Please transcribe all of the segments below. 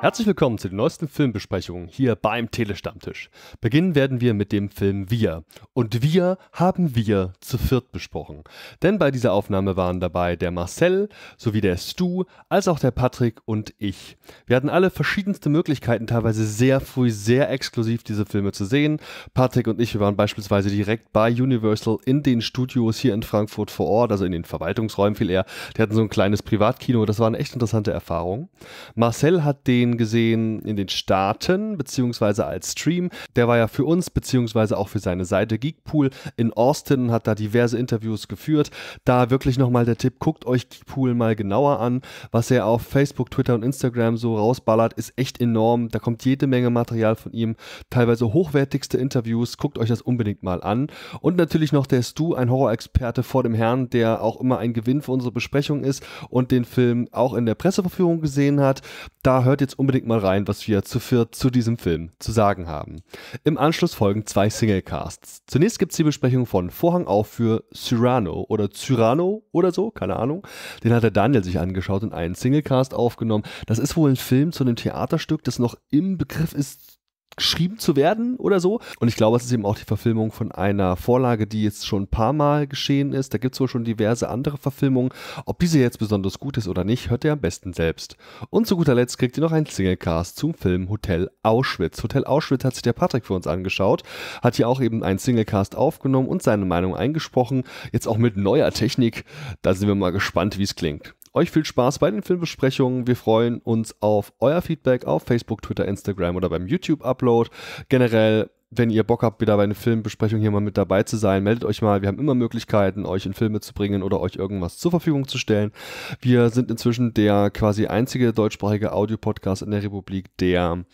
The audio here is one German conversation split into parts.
Herzlich willkommen zu den neuesten Filmbesprechungen hier beim Telestammtisch. Beginnen werden wir mit dem Film Wir. Und wir haben wir zu viert besprochen. Denn bei dieser Aufnahme waren dabei der Marcel sowie der Stu, als auch der Patrick und ich. Wir hatten alle verschiedenste Möglichkeiten, teilweise sehr früh, sehr exklusiv diese Filme zu sehen. Patrick und ich, wir waren beispielsweise direkt bei Universal in den Studios hier in Frankfurt vor Ort, also in den Verwaltungsräumen viel eher. Die hatten so ein kleines Privatkino, das war eine echt interessante Erfahrung. Marcel hat den den gesehen in den Staaten, beziehungsweise als Stream. Der war ja für uns, beziehungsweise auch für seine Seite Geekpool in Austin, hat da diverse Interviews geführt. Da wirklich nochmal der Tipp, guckt euch Geekpool mal genauer an. Was er auf Facebook, Twitter und Instagram so rausballert, ist echt enorm. Da kommt jede Menge Material von ihm, teilweise hochwertigste Interviews. Guckt euch das unbedingt mal an. Und natürlich noch der Stu, ein Horrorexperte vor dem Herrn, der auch immer ein Gewinn für unsere Besprechung ist und den Film auch in der Presseverführung gesehen hat. Da hört jetzt unbedingt mal rein, was wir zu viert zu diesem Film zu sagen haben. Im Anschluss folgen zwei Singlecasts. Zunächst gibt es die Besprechung von Vorhang auf für Cyrano oder Cyrano oder so, keine Ahnung. Den hat der Daniel sich angeschaut und einen Singlecast aufgenommen. Das ist wohl ein Film zu einem Theaterstück, das noch im Begriff ist geschrieben zu werden oder so. Und ich glaube, es ist eben auch die Verfilmung von einer Vorlage, die jetzt schon ein paar Mal geschehen ist. Da gibt es wohl schon diverse andere Verfilmungen. Ob diese jetzt besonders gut ist oder nicht, hört ihr am besten selbst. Und zu guter Letzt kriegt ihr noch einen Singlecast zum Film Hotel Auschwitz. Hotel Auschwitz hat sich der Patrick für uns angeschaut, hat hier auch eben einen Singlecast aufgenommen und seine Meinung eingesprochen. Jetzt auch mit neuer Technik. Da sind wir mal gespannt, wie es klingt. Euch viel Spaß bei den Filmbesprechungen. Wir freuen uns auf euer Feedback auf Facebook, Twitter, Instagram oder beim YouTube-Upload. Generell wenn ihr Bock habt, wieder bei einer Filmbesprechung hier mal mit dabei zu sein, meldet euch mal. Wir haben immer Möglichkeiten, euch in Filme zu bringen oder euch irgendwas zur Verfügung zu stellen. Wir sind inzwischen der quasi einzige deutschsprachige Audiopodcast in der Republik, der,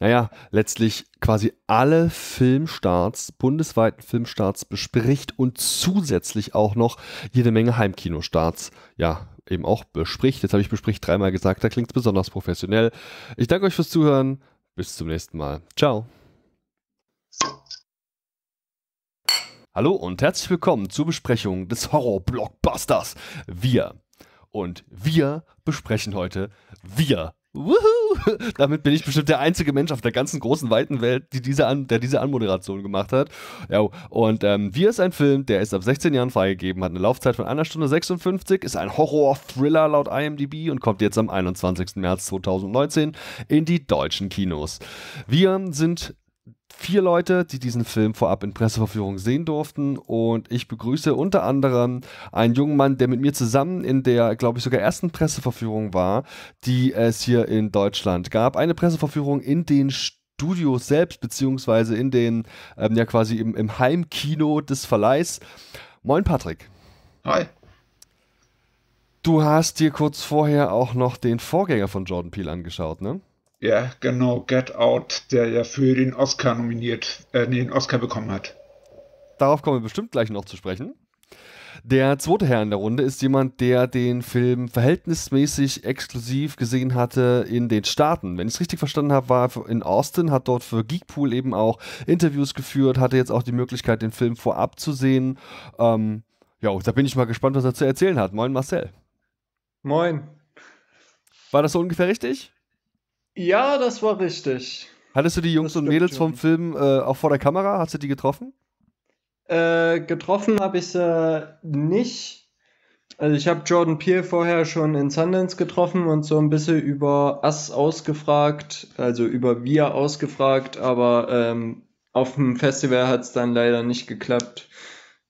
naja, letztlich quasi alle Filmstarts, bundesweiten Filmstarts bespricht und zusätzlich auch noch jede Menge Heimkinostarts, ja, eben auch bespricht. Jetzt habe ich bespricht dreimal gesagt, da klingt es besonders professionell. Ich danke euch fürs Zuhören. Bis zum nächsten Mal. Ciao. Hallo und herzlich willkommen zur Besprechung des Horror-Blockbusters Wir. Und wir besprechen heute Wir. Woohoo! Damit bin ich bestimmt der einzige Mensch auf der ganzen großen, weiten Welt, die diese An der diese Anmoderation gemacht hat. Ja, und ähm, Wir ist ein Film, der ist ab 16 Jahren freigegeben, hat eine Laufzeit von einer Stunde 56, ist ein Horror-Thriller laut IMDb und kommt jetzt am 21. März 2019 in die deutschen Kinos. Wir sind vier Leute, die diesen Film vorab in Presseverführung sehen durften. Und ich begrüße unter anderem einen jungen Mann, der mit mir zusammen in der, glaube ich, sogar ersten Presseverführung war, die es hier in Deutschland gab. Eine Presseverführung in den Studios selbst, beziehungsweise in den, ähm, ja quasi im, im Heimkino des Verleihs. Moin, Patrick. Hi. Du hast dir kurz vorher auch noch den Vorgänger von Jordan Peele angeschaut, ne? Ja, genau, Get Out, der ja für den Oscar nominiert, äh, nee, den Oscar bekommen hat. Darauf kommen wir bestimmt gleich noch zu sprechen. Der zweite Herr in der Runde ist jemand, der den Film verhältnismäßig exklusiv gesehen hatte in den Staaten. Wenn ich es richtig verstanden habe, war er in Austin, hat dort für Geekpool eben auch Interviews geführt, hatte jetzt auch die Möglichkeit, den Film vorab zu sehen. Ähm, ja, da bin ich mal gespannt, was er zu erzählen hat. Moin Marcel. Moin. War das so ungefähr richtig? Ja, das war richtig. Hattest du die Jungs und Mädels vom Film äh, auch vor der Kamera? Hast du die getroffen? Äh, getroffen habe ich sie nicht. Also ich habe Jordan Peele vorher schon in Sundance getroffen und so ein bisschen über Us ausgefragt, also über Wir ausgefragt, aber ähm, auf dem Festival hat es dann leider nicht geklappt.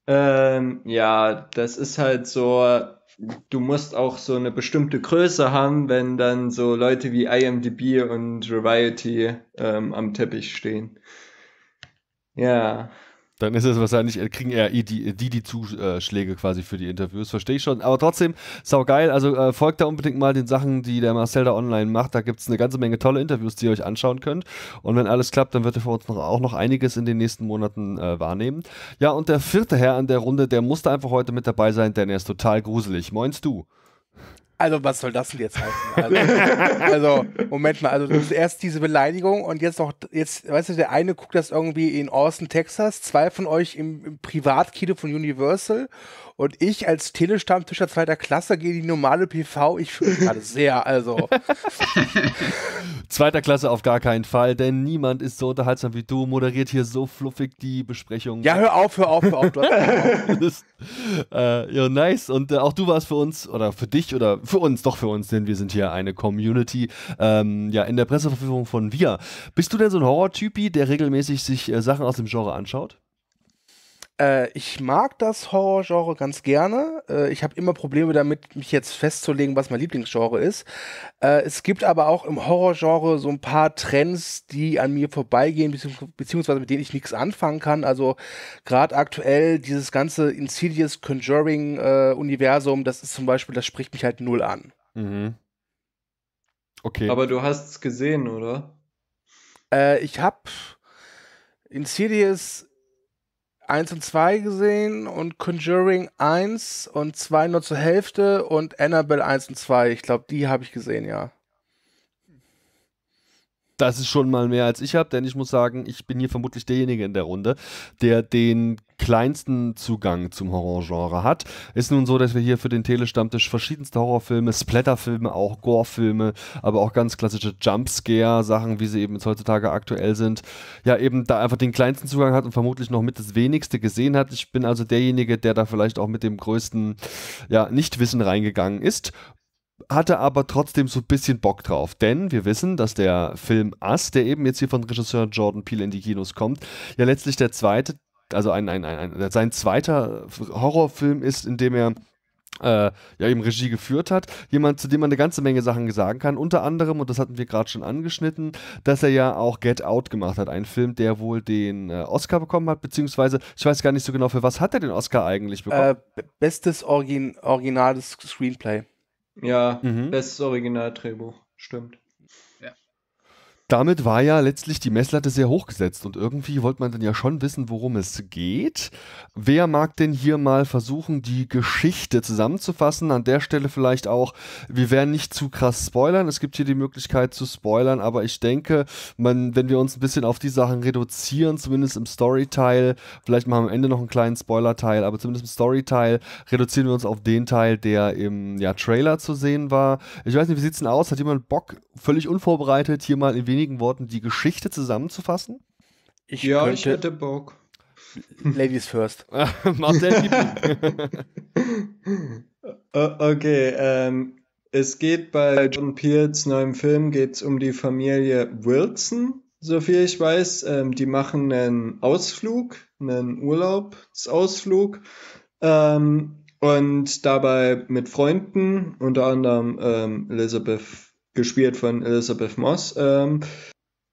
Ähm, ja, das ist halt so, du musst auch so eine bestimmte Größe haben, wenn dann so Leute wie IMDb und Variety ähm, am Teppich stehen. Ja. Dann ist es wahrscheinlich, äh, kriegen eher die, die, die Zuschläge quasi für die Interviews, verstehe ich schon. Aber trotzdem, sau geil. Also äh, folgt da unbedingt mal den Sachen, die der Marcel da online macht. Da gibt es eine ganze Menge tolle Interviews, die ihr euch anschauen könnt. Und wenn alles klappt, dann wird er für uns noch, auch noch einiges in den nächsten Monaten äh, wahrnehmen. Ja, und der vierte Herr an der Runde, der musste einfach heute mit dabei sein, denn er ist total gruselig. Moinst du? Also, was soll das denn jetzt heißen? Also, also, Moment mal, also zuerst diese Beleidigung und jetzt noch, jetzt, weißt du, der eine guckt das irgendwie in Austin, Texas, zwei von euch im, im Privatkino von Universal und ich als Telestammtischer zweiter Klasse gehe die normale PV. Ich fühle mich gerade sehr, also. Zweiter Klasse auf gar keinen Fall, denn niemand ist so unterhaltsam wie du, moderiert hier so fluffig die Besprechung. Ja, hör auf, hör auf, hör auf. Das, äh, ja, nice. Und äh, auch du warst für uns, oder für dich, oder für uns, doch für uns, denn wir sind hier eine Community, ähm, ja, in der Presseverfügung von Wir. Bist du denn so ein Horror-Typi, der regelmäßig sich äh, Sachen aus dem Genre anschaut? Äh, ich mag das Horrorgenre ganz gerne. Äh, ich habe immer Probleme damit, mich jetzt festzulegen, was mein Lieblingsgenre ist. Äh, es gibt aber auch im Horrorgenre so ein paar Trends, die an mir vorbeigehen, beziehungs beziehungsweise mit denen ich nichts anfangen kann. Also gerade aktuell dieses ganze Insidious Conjuring-Universum, das ist zum Beispiel, das spricht mich halt null an. Mhm. Okay. Aber du hast es gesehen, oder? Äh, ich habe Insidious 1 und 2 gesehen und Conjuring 1 und 2 nur zur Hälfte und Annabelle 1 und 2. Ich glaube, die habe ich gesehen, ja. Das ist schon mal mehr als ich habe, denn ich muss sagen, ich bin hier vermutlich derjenige in der Runde, der den kleinsten Zugang zum Horrorgenre hat. Ist nun so, dass wir hier für den Telestammtisch verschiedenste Horrorfilme, Splatterfilme, auch Gorefilme, aber auch ganz klassische Jumpscare-Sachen, wie sie eben heutzutage aktuell sind, ja eben da einfach den kleinsten Zugang hat und vermutlich noch mit das wenigste gesehen hat. Ich bin also derjenige, der da vielleicht auch mit dem größten ja, Nichtwissen reingegangen ist hatte aber trotzdem so ein bisschen Bock drauf, denn wir wissen, dass der Film Us, der eben jetzt hier von Regisseur Jordan Peele in die Kinos kommt, ja letztlich der zweite, also ein, ein, ein, ein sein zweiter Horrorfilm ist, in dem er äh, ja eben Regie geführt hat. Jemand, zu dem man eine ganze Menge Sachen sagen kann. Unter anderem, und das hatten wir gerade schon angeschnitten, dass er ja auch Get Out gemacht hat. Ein Film, der wohl den äh, Oscar bekommen hat, beziehungsweise ich weiß gar nicht so genau, für was hat er den Oscar eigentlich bekommen? Äh, bestes Origin originales Screenplay. Ja, Mhm. bestes Originaldrehbuch. Stimmt. Damit war ja letztlich die Messlatte sehr hoch gesetzt und irgendwie wollte man dann ja schon wissen, worum es geht. Wer mag denn hier mal versuchen, die Geschichte zusammenzufassen? An der Stelle vielleicht auch, wir werden nicht zu krass spoilern. Es gibt hier die Möglichkeit zu spoilern, aber ich denke, man, wenn wir uns ein bisschen auf die Sachen reduzieren, zumindest im Storyteil, vielleicht machen wir am Ende noch einen kleinen Spoiler-Teil, aber zumindest im Storyteil reduzieren wir uns auf den Teil, der im ja, Trailer zu sehen war. Ich weiß nicht, wie sieht's denn aus? Hat jemand Bock, völlig unvorbereitet, hier mal in wenigen Worten die Geschichte zusammenzufassen? Ich ja, könnte, ich hätte Bock. Ladies first. Liebling. Äh, Okay, ähm, es geht bei John Peels neuem Film geht's um die Familie Wilson, soviel ich weiß. Ähm, die machen einen Ausflug, einen Urlaubsausflug ähm, und dabei mit Freunden, unter anderem ähm, Elizabeth, gespielt von Elizabeth Moss. Ähm,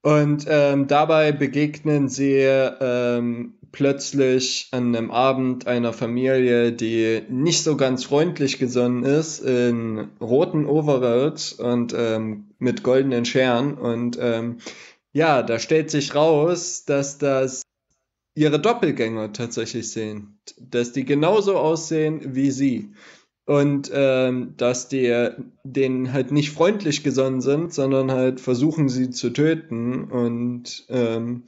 und ähm, dabei begegnen sie ähm, plötzlich an einem Abend einer Familie, die nicht so ganz freundlich gesonnen ist, in roten Overalls und ähm, mit goldenen Scheren. Und ähm, ja, da stellt sich raus, dass das ihre Doppelgänger tatsächlich sind, dass die genauso aussehen wie sie. Und ähm, dass die denen halt nicht freundlich gesonnen sind, sondern halt versuchen sie zu töten. Und ähm,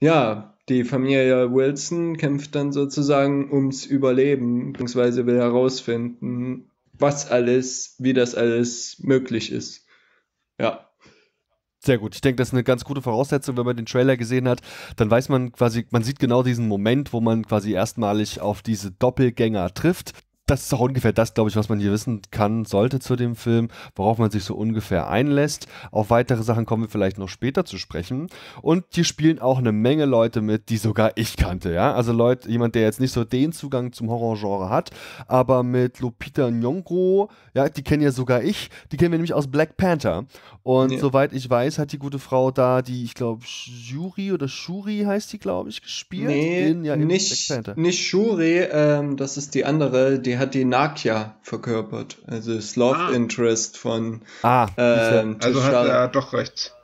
ja, die Familie Wilson kämpft dann sozusagen ums Überleben, beziehungsweise will herausfinden, was alles, wie das alles möglich ist. Ja. Sehr gut. Ich denke, das ist eine ganz gute Voraussetzung, wenn man den Trailer gesehen hat. Dann weiß man quasi, man sieht genau diesen Moment, wo man quasi erstmalig auf diese Doppelgänger trifft. Das ist auch ungefähr das, glaube ich, was man hier wissen kann, sollte zu dem Film, worauf man sich so ungefähr einlässt. Auf weitere Sachen kommen wir vielleicht noch später zu sprechen. Und hier spielen auch eine Menge Leute mit, die sogar ich kannte, ja. Also Leute, jemand, der jetzt nicht so den Zugang zum Horrorgenre hat, aber mit Lupita Nyong'o, ja, die kennen ja sogar ich, die kennen wir nämlich aus Black Panther. Und Ja. soweit ich weiß, hat die gute Frau da, die, ich glaube, Shuri oder Shuri heißt die, glaube ich, gespielt. Nee, in, ja, in nicht, Black Panther. nicht Shuri, ähm, das ist die andere, die hat die Nakia verkörpert. Also das Love Ah. Interest von Ah, ähm, Also hat er doch recht.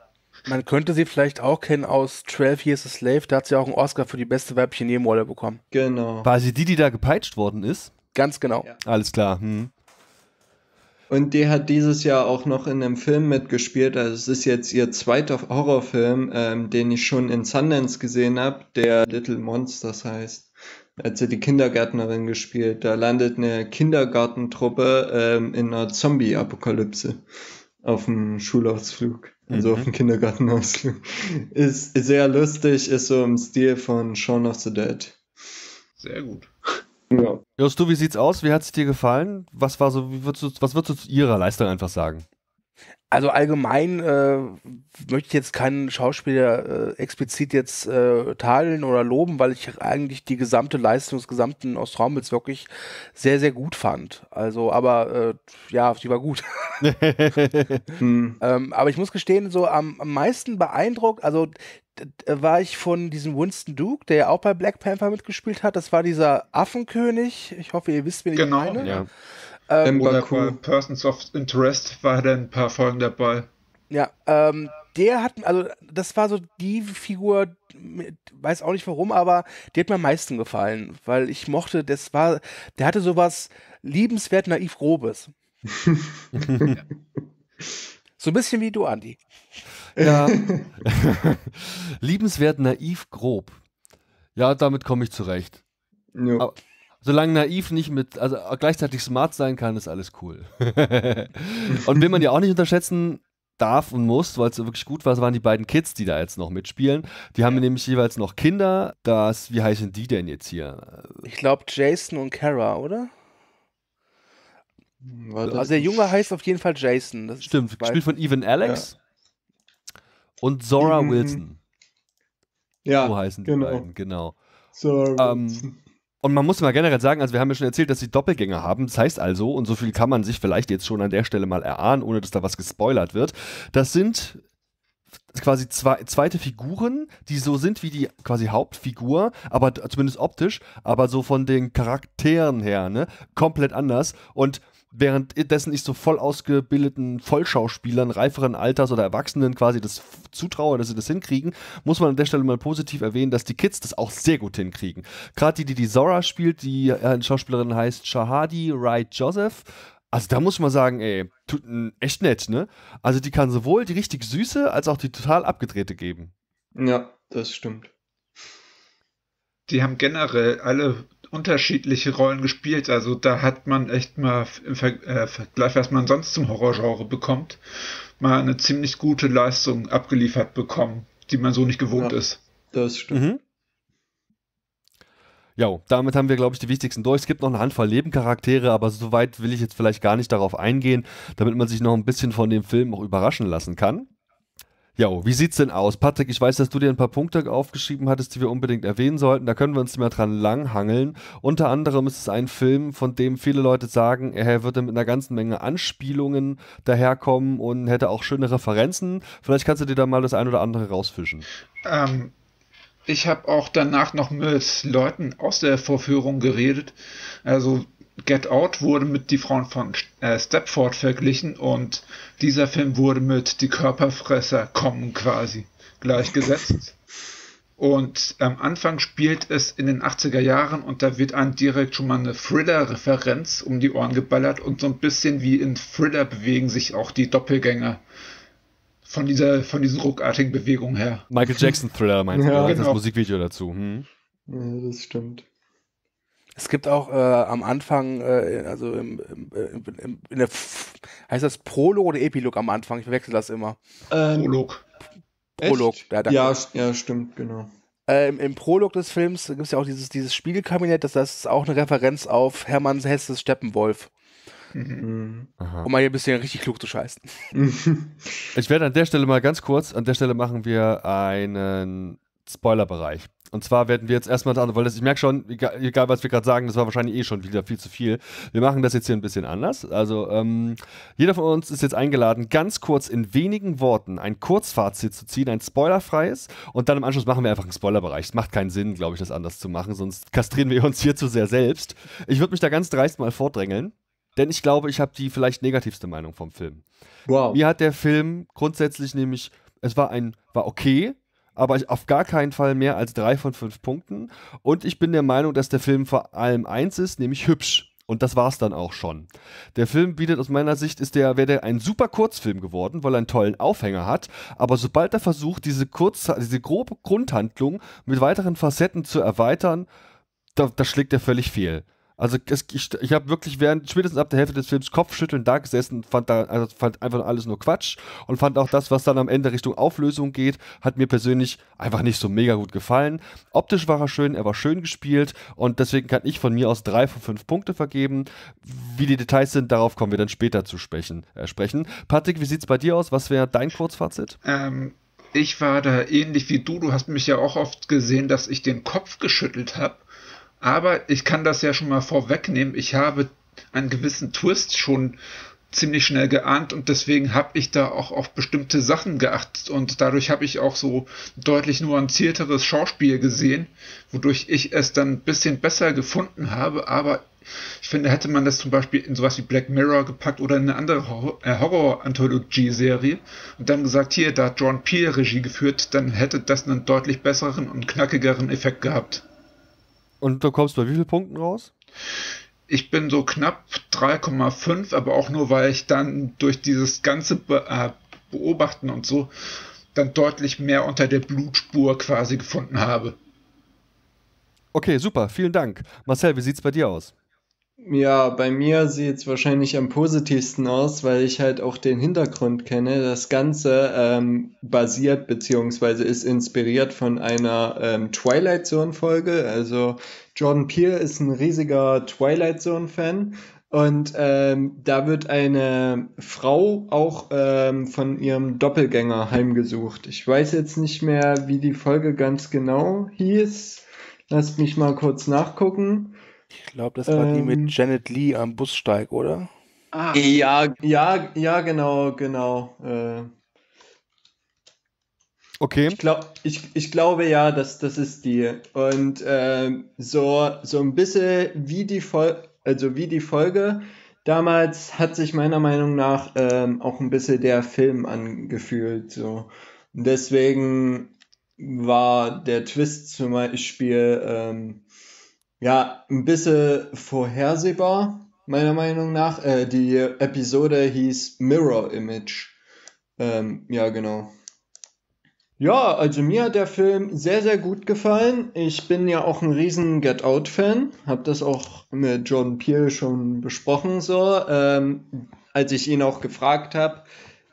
Man könnte sie vielleicht auch kennen aus 12 Years a Slave. Da hat sie auch einen Oscar für die beste weibliche Nebenrolle bekommen. Genau. war sie die, die da gepeitscht worden ist? Ganz genau. Ja. Alles klar. Hm. Und die hat dieses Jahr auch noch in einem Film mitgespielt. Also es ist jetzt ihr zweiter Horrorfilm, ähm, den ich schon in Sundance gesehen habe, der Little Monsters heißt. Hat sie die Kindergärtnerin gespielt. Da landet eine Kindergartentruppe ähm, in einer Zombie-Apokalypse auf dem Schulausflug. Also Mhm. auf dem Kindergartenausflug. Ist, ist sehr lustig, ist so im Stil von Shaun of the Dead. Sehr gut. Ja. Jos, du, wie sieht's aus? Wie hat's dir gefallen? Was war so, wie würdest du, was würdest du zu ihrer Leistung einfach sagen? Also allgemein äh, möchte ich jetzt keinen Schauspieler äh, explizit jetzt äh, tadeln oder loben, weil ich eigentlich die gesamte Leistung des gesamten Ensembles wirklich sehr, sehr gut fand. Also, aber äh, ja, sie war gut. Hm. Ähm, aber ich muss gestehen, so am, am meisten beeindruckt, also war ich von diesem Winston Duke, der ja auch bei Black Panther mitgespielt hat. Das war dieser Affenkönig. Ich hoffe, ihr wisst, wen ich Genau. meine. ja. Ähm, Oder cool. bei Persons of Interest war da ein paar Folgen dabei. Ja, ähm, der hat, also das war so die Figur, weiß auch nicht warum, aber die hat mir am meisten gefallen, weil ich mochte, das war, der hatte sowas liebenswert naiv Grobes. so ein bisschen wie du, Andi. Ja. Liebenswert, naiv, grob. Ja, damit komme ich zurecht. Aber- Solange naiv nicht mit, also gleichzeitig smart sein kann, ist alles cool. und wen man ja auch nicht unterschätzen darf und muss, weil es wirklich gut war, waren die beiden Kids, die da jetzt noch mitspielen. Die haben nämlich jeweils noch Kinder. Das, wie heißen die denn jetzt hier? Ich glaube Jason und Kara, oder? Also der Junge heißt auf jeden Fall Jason. Das Stimmt, gespielt von Evan Alex und Zora Mhm. Wilson. Ja, So heißen die genau. beiden, genau. So, Ähm, Und man muss mal generell sagen, also wir haben ja schon erzählt, dass sie Doppelgänger haben. Das heißt also, und so viel kann man sich vielleicht jetzt schon an der Stelle mal erahnen, ohne dass da was gespoilert wird. Das sind quasi zwei, zweite Figuren, die so sind wie die quasi Hauptfigur, aber zumindest optisch, aber so von den Charakteren her, ne, komplett anders. Und währenddessen ich so voll ausgebildeten Vollschauspielern, reiferen Alters oder Erwachsenen quasi das zutraue, dass sie das hinkriegen, muss man an der Stelle mal positiv erwähnen, dass die Kids das auch sehr gut hinkriegen. Gerade die, die die Zora spielt, die äh, Schauspielerin heißt Shahadi Wright Joseph. Also da muss ich mal sagen, ey, tut, echt nett, ne? Also die kann sowohl die richtig süße als auch die total abgedrehte geben. ja, das stimmt. Die haben generell alle unterschiedliche Rollen gespielt. Also da hat man echt mal im Ver äh, Vergleich, was man sonst zum Horrorgenre bekommt, mal eine ziemlich gute Leistung abgeliefert bekommen, die man so nicht gewohnt Ja. ist. Das stimmt. Mhm. Ja, damit haben wir, glaube ich, die wichtigsten durch. Es gibt noch eine Handvoll Nebencharaktere, aber soweit will ich jetzt vielleicht gar nicht darauf eingehen, damit man sich noch ein bisschen von dem Film auch überraschen lassen kann. Ja, wie sieht's denn aus? Patrick, ich weiß, dass du dir ein paar Punkte aufgeschrieben hattest, die wir unbedingt erwähnen sollten. Da können wir uns mal dran langhangeln. Unter anderem ist es ein Film, von dem viele Leute sagen, er würde mit einer ganzen Menge Anspielungen daherkommen und hätte auch schöne Referenzen. Vielleicht kannst du dir da mal das ein oder andere rausfischen. Ähm, ich habe auch danach noch mit Leuten aus der Vorführung geredet. Also Get Out wurde mit Die Frauen von äh, Stepford verglichen und dieser Film wurde mit Die Körperfresser kommen quasi gleichgesetzt. Und am Anfang spielt es in den 80er Jahren und da wird einem direkt schon mal eine Thriller-Referenz um die Ohren geballert und so ein bisschen wie in Thriller bewegen sich auch die Doppelgänger von dieser, von diesen ruckartigen Bewegungen her. Michael Jackson Thriller meinst du, Ja, oder? das genau. Musikvideo dazu. Hm? Ja, das stimmt. Es gibt auch äh, am Anfang, äh, also im, im, im, im, in der, F heißt das Prolog oder Epilog am Anfang? Ich verwechsel das immer. Ähm, Prolog. Prolog, echt? ja, danke. Ja, ja, stimmt, genau. Äh, im, Im Prolog des Films gibt es ja auch dieses, dieses Spiegelkabinett, das, das ist auch eine Referenz auf Hermann Hesses Steppenwolf, Mhm. Aha. um mal hier ein bisschen richtig klug zu scheißen. Ich werde an der Stelle mal ganz kurz, an der Stelle machen wir einen Spoilerbereich. Und zwar werden wir jetzt erstmal weil das, ich merke schon, egal, egal was wir gerade sagen, das war wahrscheinlich eh schon wieder viel zu viel. Wir machen das jetzt hier ein bisschen anders. Also ähm, jeder von uns ist jetzt eingeladen, ganz kurz in wenigen Worten ein Kurzfazit zu ziehen, ein spoilerfreies. Und dann im Anschluss machen wir einfach einen Spoilerbereich. Es macht keinen Sinn, glaube ich, das anders zu machen, sonst kastrieren wir uns hier zu sehr selbst. Ich würde mich da ganz dreist mal vordrängeln, denn ich glaube, ich habe die vielleicht negativste Meinung vom Film. Wow. Mir hat der Film grundsätzlich nämlich, es war ein, war okay, aber auf gar keinen Fall mehr als drei von fünf Punkten. Und ich bin der Meinung, dass der Film vor allem eins ist, nämlich hübsch. Und das war's dann auch schon. Der Film bietet aus meiner Sicht, ist der, wäre der ein super Kurzfilm geworden, weil er einen tollen Aufhänger hat. Aber sobald er versucht, diese kurz, diese grobe Grundhandlung mit weiteren Facetten zu erweitern, da, da schlägt er völlig fehl. Also es, ich, ich habe wirklich während spätestens ab der Hälfte des Films Kopfschütteln da gesessen, fand da also fand einfach alles nur Quatsch und fand auch das, was dann am Ende Richtung Auflösung geht, hat mir persönlich einfach nicht so mega gut gefallen. Optisch war er schön, er war schön gespielt und deswegen kann ich von mir aus drei von fünf Punkte vergeben. Wie die Details sind, darauf kommen wir dann später zu sprechen. Äh, sprechen. Patrick, wie sieht's bei dir aus? Was wäre dein Kurzfazit? Ähm, ich war da ähnlich wie du. Du hast mich ja auch oft gesehen, dass ich den Kopf geschüttelt habe. Aber ich kann das ja schon mal vorwegnehmen. Ich habe einen gewissen Twist schon ziemlich schnell geahnt und deswegen habe ich da auch auf bestimmte Sachen geachtet und dadurch habe ich auch so deutlich nuancierteres Schauspiel gesehen, wodurch ich es dann ein bisschen besser gefunden habe, aber ich finde, hätte man das zum Beispiel in sowas wie Black Mirror gepackt oder in eine andere äh, Horror-Anthologie-Serie und dann gesagt, hier, da hat John Peel Regie geführt, dann hätte das einen deutlich besseren und knackigeren Effekt gehabt. Und du kommst bei wie vielen Punkten raus? Ich bin so knapp 3,5, aber auch nur, weil ich dann durch dieses ganze Be äh, Beobachten und so dann deutlich mehr unter der Blutspur quasi gefunden habe. Okay, super, vielen Dank. Marcel, wie sieht's bei dir aus? Ja, bei mir sieht es wahrscheinlich am positivsten aus, weil ich halt auch den Hintergrund kenne. Das Ganze ähm, basiert beziehungsweise ist inspiriert von einer ähm, Twilight Zone-Folge. Also Jordan Peele ist ein riesiger Twilight Zone-Fan. Und ähm, da wird eine Frau auch ähm, von ihrem Doppelgänger heimgesucht. Ich weiß jetzt nicht mehr, wie die Folge ganz genau hieß. Lasst mich mal kurz nachgucken. Ich glaube, das war ähm, die mit ähm. Janet Lee am Bussteig, oder? Ah. Ja, ja, ja, genau, genau. Äh, okay. Ich, glaub, ich, ich glaube ja, dass das ist die. Und äh, so, so ein bisschen wie die Folge, also wie die Folge. Damals hat sich meiner Meinung nach ähm, auch ein bisschen der Film angefühlt. So. Und deswegen war der Twist zum Beispiel ähm, ja, ein bisschen vorhersehbar, meiner Meinung nach. Äh, die Episode hieß Mirror Image. Ähm, ja, genau. Ja, also mir hat der Film sehr, sehr gut gefallen. Ich bin ja auch ein riesen Get Out-Fan. Hab das auch mit Jordan Peele schon besprochen, so, ähm, als ich ihn auch gefragt habe,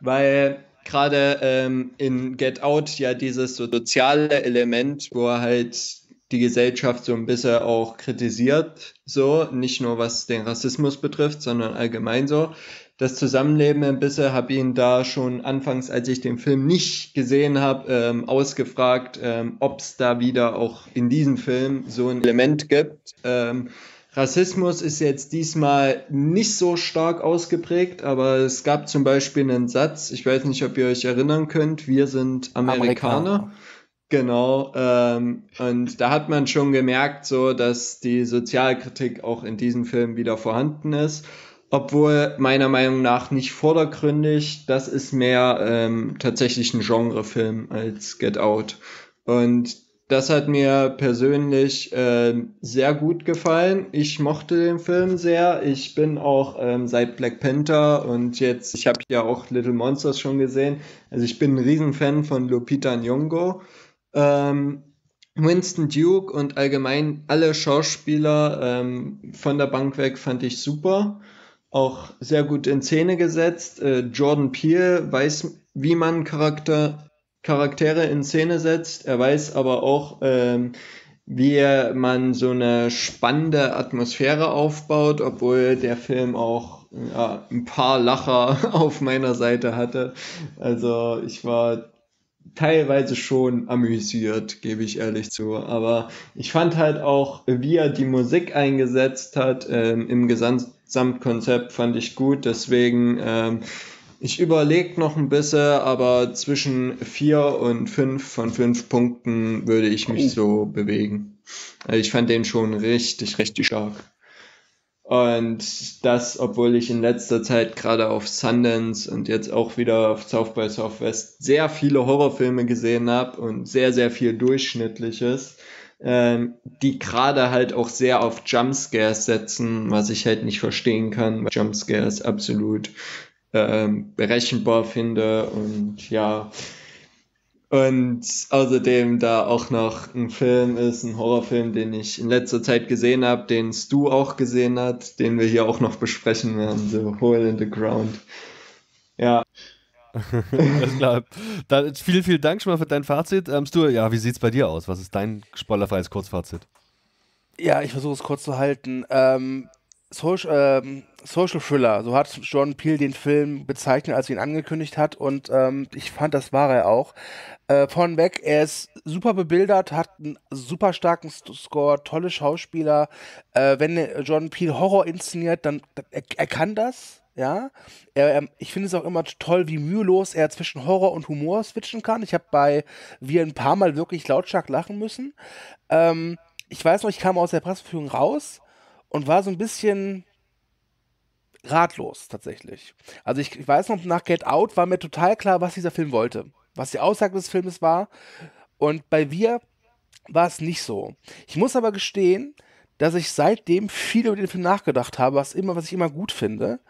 weil gerade ähm, in Get Out ja dieses soziale Element, wo er halt die Gesellschaft so ein bisschen auch kritisiert, so, nicht nur was den Rassismus betrifft, sondern allgemein so. Das Zusammenleben ein bisschen habe ihn da schon anfangs, als ich den Film nicht gesehen habe, ähm, ausgefragt, ähm, ob es da wieder auch in diesem Film so ein Element gibt. Ähm, Rassismus ist jetzt diesmal nicht so stark ausgeprägt, aber es gab zum Beispiel einen Satz, ich weiß nicht, ob ihr euch erinnern könnt, wir sind Amerikaner. Amerikaner. Genau, ähm, und da hat man schon gemerkt, so dass die Sozialkritik auch in diesem Film wieder vorhanden ist, obwohl meiner Meinung nach nicht vordergründig. Das ist mehr ähm, tatsächlich ein Genrefilm als Get Out. Und das hat mir persönlich äh, sehr gut gefallen. Ich mochte den Film sehr. Ich bin auch ähm, seit Black Panther und jetzt, ich habe ja auch Little Monsters schon gesehen. Also ich bin ein Riesenfan von Lupita Nyong'o. Ähm, Winston Duke und allgemein alle Schauspieler ähm, von der Bank weg fand ich super. Auch sehr gut in Szene gesetzt. Äh, Jordan Peele weiß, wie man Charakter, Charaktere in Szene setzt. Er weiß aber auch, ähm, wie man so eine spannende Atmosphäre aufbaut, obwohl der Film auch ja, ein paar Lacher auf meiner Seite hatte. Also ich war teilweise schon amüsiert, gebe ich ehrlich zu. Aber ich fand halt auch, wie er die Musik eingesetzt hat ähm, im Gesamtkonzept, fand ich gut. Deswegen, ähm, ich überlege noch ein bisschen, aber zwischen vier und fünf von fünf Punkten würde ich mich oh. so bewegen. Also ich fand den schon richtig, richtig stark. Und das, obwohl ich in letzter Zeit gerade auf Sundance und jetzt auch wieder auf South by Southwest sehr viele Horrorfilme gesehen habe und sehr, sehr viel Durchschnittliches. ähm, die gerade halt auch sehr auf Jumpscares setzen, was ich halt nicht verstehen kann, weil Jumpscares absolut ähm, berechenbar finde und ja. Und außerdem da auch noch ein Film ist, ein Horrorfilm, den ich in letzter Zeit gesehen habe, den Stu auch gesehen hat, den wir hier auch noch besprechen werden, The Hole in the Ground. Ja. Alles klar. Dann vielen, vielen Dank schon mal für dein Fazit. Ähm, Stu, ja, wie sieht's bei dir aus? Was ist dein spoilerfreies Kurzfazit? Ja, ich versuche es kurz zu halten. Ähm, Social, ähm, Social Thriller, so hat Jordan Peele den Film bezeichnet, als er ihn angekündigt hat und ähm, ich fand, das war er auch. Äh, vornweg, er ist super bebildert, hat einen super starken Score, tolle Schauspieler. Äh, wenn Jordan Peele Horror inszeniert, dann, er, er kann das, ja. Er, er, ich finde es auch immer toll, wie mühelos er zwischen Horror und Humor switchen kann. Ich habe bei wir ein paar Mal wirklich lautstark lachen müssen. Ähm, ich weiß noch, ich kam aus der Presseführung raus und war so ein bisschen ratlos tatsächlich. Also ich, ich, weiß noch, nach Get Out war mir total klar, was dieser Film wollte, was die Aussage des Filmes war. Und bei Wir war es nicht so. Ich muss aber gestehen, dass ich seitdem viel über den Film nachgedacht habe, was immer, was ich immer gut finde.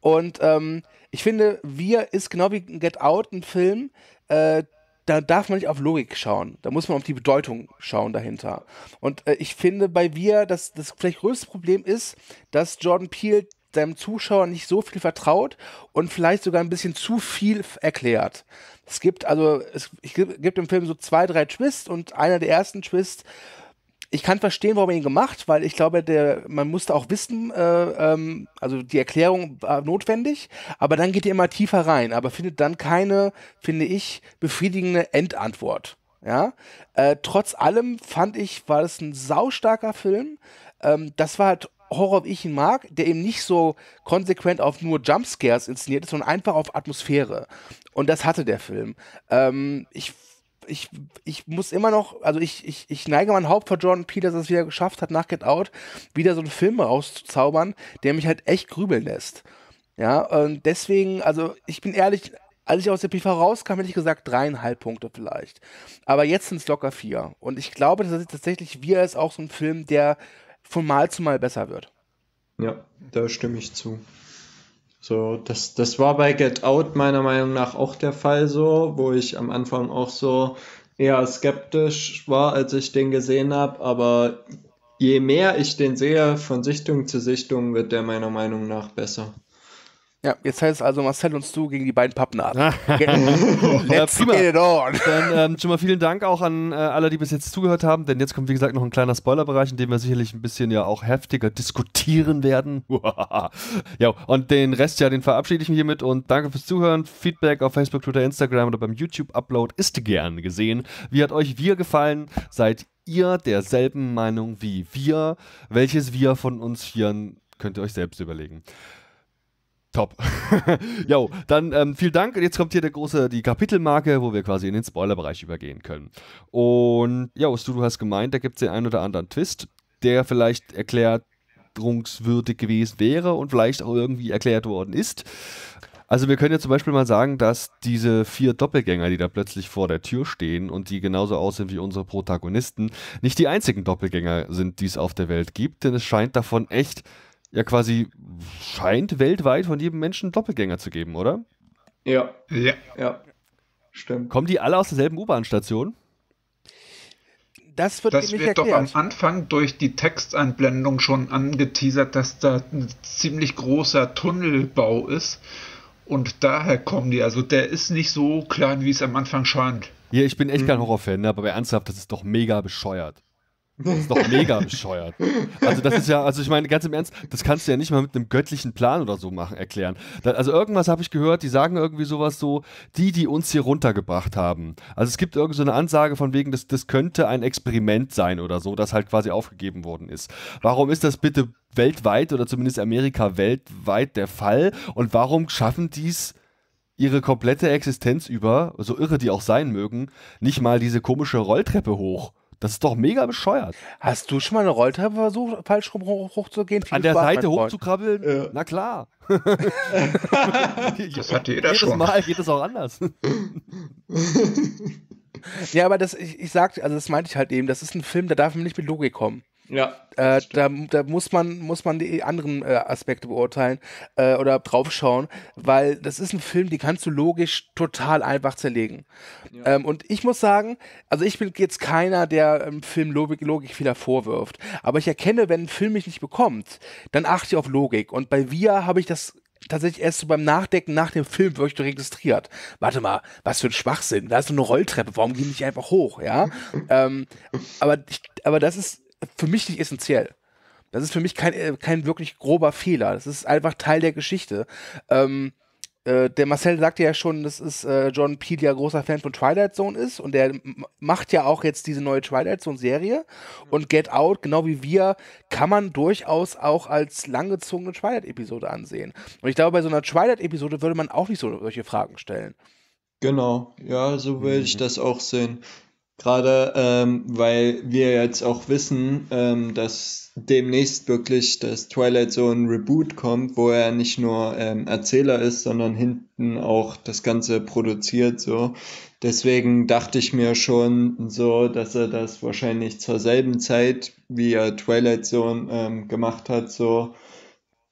Und ähm, ich finde, Wir ist genau wie Get Out ein Film, äh, da darf man nicht auf Logik schauen. Da muss man auf die Bedeutung schauen dahinter. Und äh, ich finde bei Wir, dass das vielleicht größte Problem ist, dass Jordan Peele seinem Zuschauer nicht so viel vertraut und vielleicht sogar ein bisschen zu viel erklärt. Es gibt also, es gibt im Film so zwei, drei Twists und einer der ersten Twists ich kann verstehen, warum er ihn gemacht, weil ich glaube, der, man musste auch wissen, äh, ähm, also die Erklärung war notwendig, aber dann geht er immer tiefer rein, aber findet dann keine, finde ich, befriedigende Endantwort. Ja, äh, trotz allem fand ich, war das ein saustarker Film. Ähm, das war halt Horror, wie ich ihn mag, der eben nicht so konsequent auf nur Jumpscares inszeniert ist, sondern einfach auf Atmosphäre. Und das hatte der Film. Ähm, ich ich, ich muss immer noch, also ich, ich, ich neige mein Haupt vor Jordan Peele, dass er es wieder geschafft hat, nach Get Out wieder so einen Film rauszuzaubern, der mich halt echt grübeln lässt. Ja, und deswegen, also ich bin ehrlich, als ich aus der PV rauskam, hätte ich gesagt dreieinhalb Punkte vielleicht. Aber jetzt sind es locker vier. Und ich glaube, dass tatsächlich Wir ist auch so ein Film, der von Mal zu Mal besser wird. Ja, da stimme ich zu. So, das, das war bei Get Out meiner Meinung nach auch der Fall so, wo ich am Anfang auch so eher skeptisch war, als ich den gesehen habe, aber je mehr ich den sehe, von Sichtung zu Sichtung, wird der meiner Meinung nach besser. Ja, jetzt heißt es also Marcel und du gegen die beiden Pappnasen. Let's get it on. Dann ähm, schon mal vielen Dank auch an äh, alle, die bis jetzt zugehört haben, denn jetzt kommt wie gesagt noch ein kleiner Spoilerbereich, in dem wir sicherlich ein bisschen ja auch heftiger diskutieren werden. ja, und den Rest ja, den verabschiede ich mich hiermit und danke fürs Zuhören. Feedback auf Facebook, Twitter, Instagram oder beim YouTube-Upload ist gern gesehen. Wie hat euch wir gefallen? Seid ihr derselben Meinung wie wir? Welches wir von uns vieren könnt ihr euch selbst überlegen. Top. jo, dann ähm, vielen Dank. Jetzt kommt hier der große, die Kapitelmarke, wo wir quasi in den Spoilerbereich übergehen können. Und ja, Stu, du hast gemeint, da gibt es den einen oder anderen Twist, der vielleicht erklärungswürdig gewesen wäre und vielleicht auch irgendwie erklärt worden ist. Also wir können ja zum Beispiel mal sagen, dass diese vier Doppelgänger, die da plötzlich vor der Tür stehen und die genauso aussehen wie unsere Protagonisten, nicht die einzigen Doppelgänger sind, die es auf der Welt gibt, denn es scheint davon echt ja quasi scheint weltweit von jedem Menschen Doppelgänger zu geben, oder? Ja. Ja. Ja. Stimmt. Kommen die alle aus derselben U-Bahn-Station? Das wird, das wird doch am Anfang durch die Texteinblendung schon angeteasert, dass da ein ziemlich großer Tunnelbau ist. Und daher kommen die. Also der ist nicht so klein, wie es am Anfang scheint. Ja, ich bin echt kein mhm. Horrorfan, ne? aber bei ernsthaft, das ist doch mega bescheuert. Das ist doch mega bescheuert. Also das ist ja, also ich meine, ganz im Ernst, das kannst du ja nicht mal mit einem göttlichen Plan oder so machen, erklären. Da, also irgendwas habe ich gehört, die sagen irgendwie sowas so, die, die uns hier runtergebracht haben. Also es gibt irgendwie so eine Ansage von wegen, das, das könnte ein Experiment sein oder so, das halt quasi aufgegeben worden ist. Warum ist das bitte weltweit oder zumindest Amerika weltweit der Fall? Und warum schaffen dies ihre komplette Existenz über, so irre die auch sein mögen, nicht mal diese komische Rolltreppe hoch? Das ist doch mega bescheuert. Hast du schon mal eine Rolltreppe versucht, falsch rum hoch, hochzugehen? An der Spaß, Seite hochzukrabbeln? Ja. Na klar. das hat jeder Jedes schon. Mal geht es auch anders. Ja, aber das, ich, ich sag, also das meinte ich halt eben, das ist ein Film, da darf man nicht mit Logik kommen. Ja. Äh, da, da muss man muss man die anderen äh, Aspekte beurteilen äh, oder draufschauen, weil das ist ein Film, die kannst du logisch total einfach zerlegen. Ja. Ähm, und ich muss sagen, also ich bin jetzt keiner, der im Film Logik, Logikfehler vorwirft, aber ich erkenne, wenn ein Film mich nicht bekommt, dann achte ich auf Logik. Und bei Via habe ich das tatsächlich erst so beim Nachdenken nach dem Film wirklich registriert. Warte mal, was für ein Schwachsinn. Da ist so eine Rolltreppe, warum gehen die nicht einfach hoch, ja? ähm, aber, ich, aber das ist für mich nicht essentiell. Das ist für mich kein, äh, kein wirklich grober Fehler. Das ist einfach Teil der Geschichte. Ähm, äh, der Marcel sagte ja schon, dass ist äh, John Peel ja großer Fan von Twilight Zone ist und der macht ja auch jetzt diese neue Twilight Zone Serie und Get Out, genau wie wir, kann man durchaus auch als langgezogene Twilight Episode ansehen. Und ich glaube, bei so einer Twilight Episode würde man auch nicht so solche Fragen stellen. Genau, ja, so will ich mhm. das auch sehen. Gerade ähm, weil wir jetzt auch wissen, ähm, dass demnächst wirklich das Twilight Zone Reboot kommt, wo er nicht nur ähm, Erzähler ist, sondern hinten auch das Ganze produziert. So, deswegen dachte ich mir schon so, dass er das wahrscheinlich zur selben Zeit, wie er Twilight Zone ähm, gemacht hat, so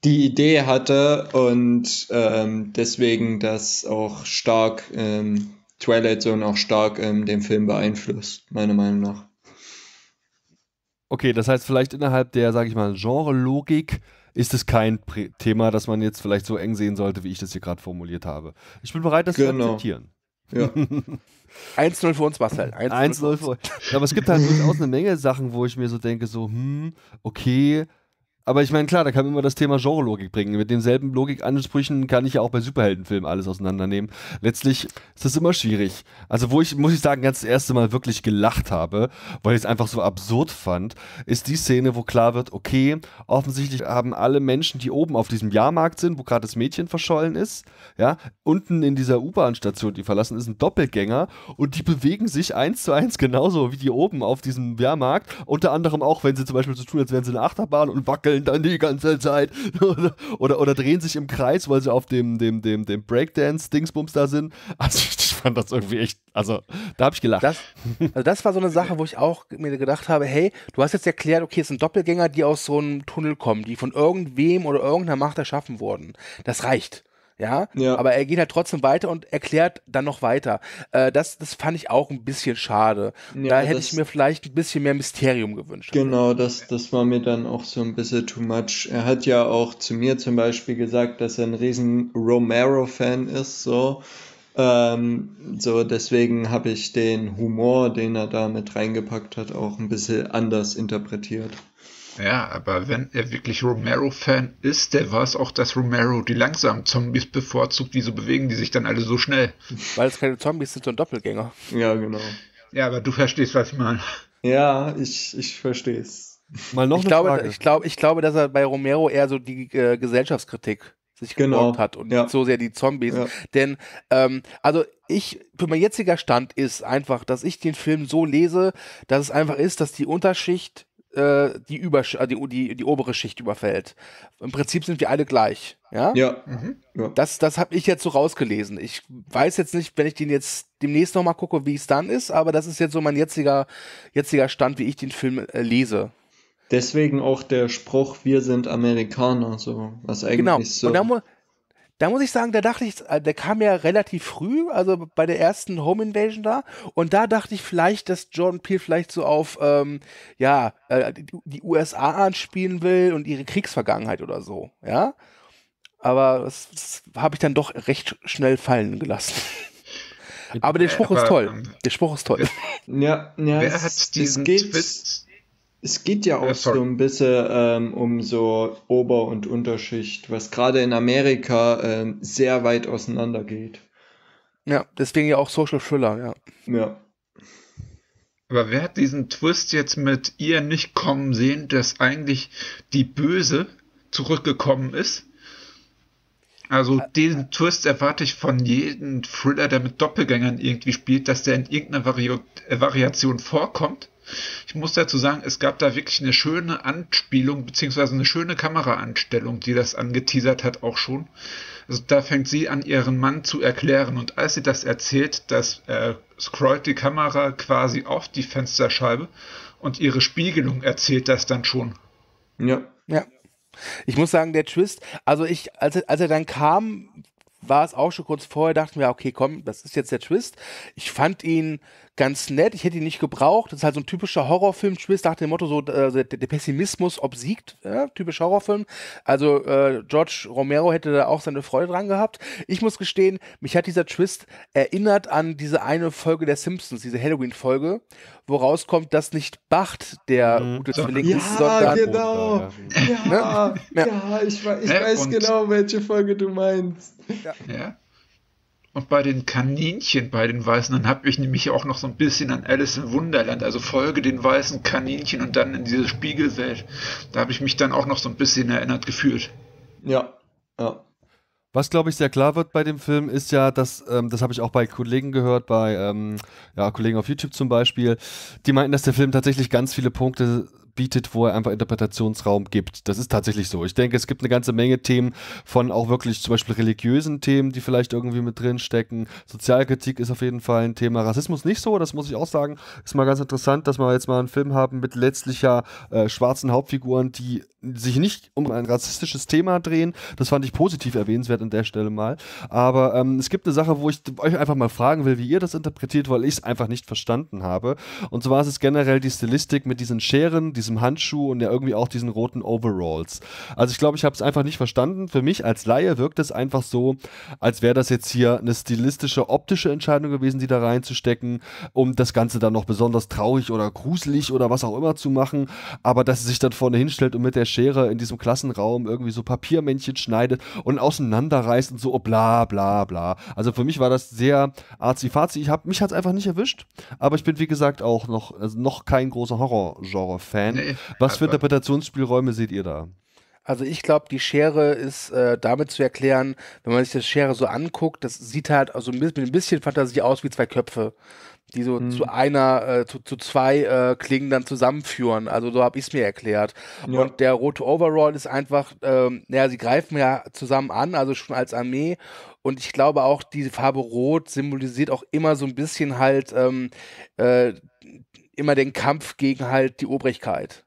die Idee hatte und ähm, deswegen das auch stark ähm, Twilight Zone auch stark ähm, den Film beeinflusst, meiner Meinung nach. Okay, das heißt vielleicht innerhalb der, sage ich mal, Genre-Logik ist es kein Prä Thema, das man jetzt vielleicht so eng sehen sollte, wie ich das hier gerade formuliert habe. Ich bin bereit, das genau. zu akzeptieren. Ja. 1-0 für uns, Marcel. 1-0 für uns. Aber es gibt halt durchaus eine Menge Sachen, wo ich mir so denke, so, hm, okay, aber ich meine, klar, da kann man immer das Thema Genre-Logik bringen. Mit denselben Logikansprüchen kann ich ja auch bei Superheldenfilmen alles auseinandernehmen. Letztlich ist das immer schwierig. Also, wo ich, muss ich sagen, ganz das erste Mal wirklich gelacht habe, weil ich es einfach so absurd fand, ist die Szene, wo klar wird, okay, offensichtlich haben alle Menschen, die oben auf diesem Jahrmarkt sind, wo gerade das Mädchen verschollen ist, ja, unten in dieser U-Bahn-Station, die verlassen ist, ein Doppelgänger und die bewegen sich eins zu eins genauso wie die oben auf diesem Jahrmarkt. Unter anderem auch, wenn sie zum Beispiel so tun, als wären sie eine Achterbahn und wackeln heulen dann die ganze Zeit oder, oder, oder, drehen sich im Kreis, weil sie auf dem, dem, dem, dem Breakdance-Dingsbums da sind. Also ich fand das irgendwie echt, also da habe ich gelacht. Das, also das war so eine Sache, wo ich auch mir gedacht habe, hey, du hast jetzt erklärt, okay, es sind Doppelgänger, die aus so einem Tunnel kommen, die von irgendwem oder irgendeiner Macht erschaffen wurden. Das reicht ja? ja. Aber er geht halt trotzdem weiter und erklärt dann noch weiter. Äh, das, das fand ich auch ein bisschen schade. Ja, da hätte ich mir vielleicht ein bisschen mehr Mysterium gewünscht. Genau, das, das war mir dann auch so ein bisschen too much. Er hat ja auch zu mir zum Beispiel gesagt, dass er ein riesen Romero-Fan ist, so. Ähm, so, deswegen habe ich den Humor, den er da mit reingepackt hat, auch ein bisschen anders interpretiert. Ja, aber wenn er wirklich Romero-Fan ist, der weiß auch, dass Romero die langsamen Zombies bevorzugt. Wieso bewegen die sich dann alle so schnell? Weil es keine Zombies sind, sondern Doppelgänger. Ja, genau. Ja, aber du verstehst, was ich meine. Ja, ich, ich verstehe es. Mal noch ich eine glaube, Frage. Ich, glaube, ich glaube, dass er bei Romero eher so die äh, Gesellschaftskritik sich genau. hat und ja. nicht so sehr die Zombies. Ja. Denn, ähm, also ich, für mein jetziger Stand ist einfach, dass ich den Film so lese, dass es einfach ist, dass die Unterschicht äh, die, Übersch äh, die, die, die obere Schicht überfällt. Im Prinzip sind wir alle gleich. Ja. ja. Mhm. ja. Das, das habe ich jetzt so rausgelesen. Ich weiß jetzt nicht, wenn ich den jetzt demnächst nochmal gucke, wie es dann ist, aber das ist jetzt so mein jetziger, jetziger Stand, wie ich den Film äh, lese. Deswegen auch der Spruch, wir sind Amerikaner, so was eigentlich genau. so. Und da, da muss ich sagen, da dachte ich, äh, der kam ja relativ früh, also bei der ersten Home Invasion da. Und da dachte ich vielleicht, dass Jordan Peele vielleicht so auf, ähm, ja, äh, die, USA anspielen will und ihre Kriegsvergangenheit oder so, ja. Aber das, das habe ich dann doch recht schnell fallen gelassen. Aber der Spruch aber, ist toll. Ähm, der Spruch ist toll. Ja, ja. Wer hat diesen Twist? Es geht ja auch so ein bisschen ähm, um so Ober- und Unterschicht, was gerade in Amerika ähm, sehr weit auseinander geht. Ja, deswegen ja auch Social Thriller, ja. Ja. Aber wer hat diesen Twist jetzt mit ihr nicht kommen sehen, dass eigentlich die Böse zurückgekommen ist? Also diesen Twist erwarte ich von jedem Thriller, der mit Doppelgängern irgendwie spielt, dass der in irgendeiner Vari Variation vorkommt Ich muss dazu sagen, es gab da wirklich eine schöne Anspielung, beziehungsweise eine schöne Kameraanstellung, die das angeteasert hat auch schon. Also da fängt sie an, ihren Mann zu erklären. Und als sie das erzählt, dass äh, scrollt die Kamera quasi auf die Fensterscheibe und ihre Spiegelung erzählt das dann schon. Ja. Ja. Ich muss sagen, der Twist, also ich, als als er dann kam, war es auch schon kurz vorher, dachten wir, okay, komm, das ist jetzt der Twist. Ich fand ihn ganz nett. Ich hätte ihn nicht gebraucht. Das ist halt so ein typischer Horrorfilm-Twist nach dem Motto, so äh, der, der, Pessimismus obsiegt. Ja, typisch Horrorfilm. Also äh, George Romero hätte da auch seine Freude dran gehabt. Ich muss gestehen, mich hat dieser Twist erinnert an diese eine Folge der Simpsons, diese Halloween-Folge, wo rauskommt, dass nicht Bacht der mhm. gute Zwilling ja, ist, sondern... Genau. Ja, ja, ja. ja ich, ich weiß genau, welche Folge du meinst. Ja. ja. Und bei den Kaninchen, bei den Weißen, dann habe ich nämlich auch noch so ein bisschen an Alice im Wunderland, also folge den weißen Kaninchen und dann in diese Spiegelwelt. Da habe ich mich dann auch noch so ein bisschen erinnert gefühlt. Ja, ja. Was, glaube ich, sehr klar wird bei dem Film, ist ja, dass, ähm, das habe ich auch bei Kollegen gehört, bei ähm, ja, Kollegen auf YouTube zum Beispiel, die meinten, dass der Film tatsächlich ganz viele Punkte bietet, wo er einfach Interpretationsraum gibt. Das ist tatsächlich so. Ich denke, es gibt eine ganze Menge Themen von auch wirklich zum Beispiel religiösen Themen, die vielleicht irgendwie mit drin stecken. Sozialkritik ist auf jeden Fall ein Thema. Rassismus nicht so, das muss ich auch sagen. Ist mal ganz interessant, dass wir jetzt mal einen Film haben mit letztlich ja äh, schwarzen Hauptfiguren, die sich nicht um ein rassistisches Thema drehen. Das fand ich positiv erwähnenswert an der Stelle mal. Aber ähm, es gibt eine Sache, wo ich euch einfach mal fragen will, wie ihr das interpretiert, weil ich es einfach nicht verstanden habe. Und zwar ist es generell die Stilistik mit diesen Scheren, diesen diesem Handschuh und ja irgendwie auch diesen roten Overalls. Also ich glaube, ich habe es einfach nicht verstanden. Für mich als Laie wirkt es einfach so, als wäre das jetzt hier eine stilistische, optische Entscheidung gewesen, die da reinzustecken, um das Ganze dann noch besonders traurig oder gruselig oder was auch immer zu machen. Aber dass sie sich dann vorne hinstellt und mit der Schere in diesem Klassenraum irgendwie so Papiermännchen schneidet und auseinanderreißt und so oh, bla bla bla. Also für mich war das sehr arzi-fazi. Mich hat es einfach nicht erwischt. Aber ich bin wie gesagt auch noch, also noch kein großer Horror-Genre-Fan. Nee, Was für Interpretationsspielräume seht ihr da? Also ich glaube, die Schere ist äh, damit zu erklären, wenn man sich das Schere so anguckt, das sieht halt also mit ein bisschen Fantasie aus wie zwei Köpfe, die so hm. zu einer, äh, zu, zu zwei äh, Klingen dann zusammenführen. Also so habe ich es mir erklärt. Ja. Und der rote Overall ist einfach, ähm, naja, sie greifen ja zusammen an, also schon als Armee. Und ich glaube auch, diese Farbe Rot symbolisiert auch immer so ein bisschen halt ähm, äh, immer den Kampf gegen halt die Obrigkeit.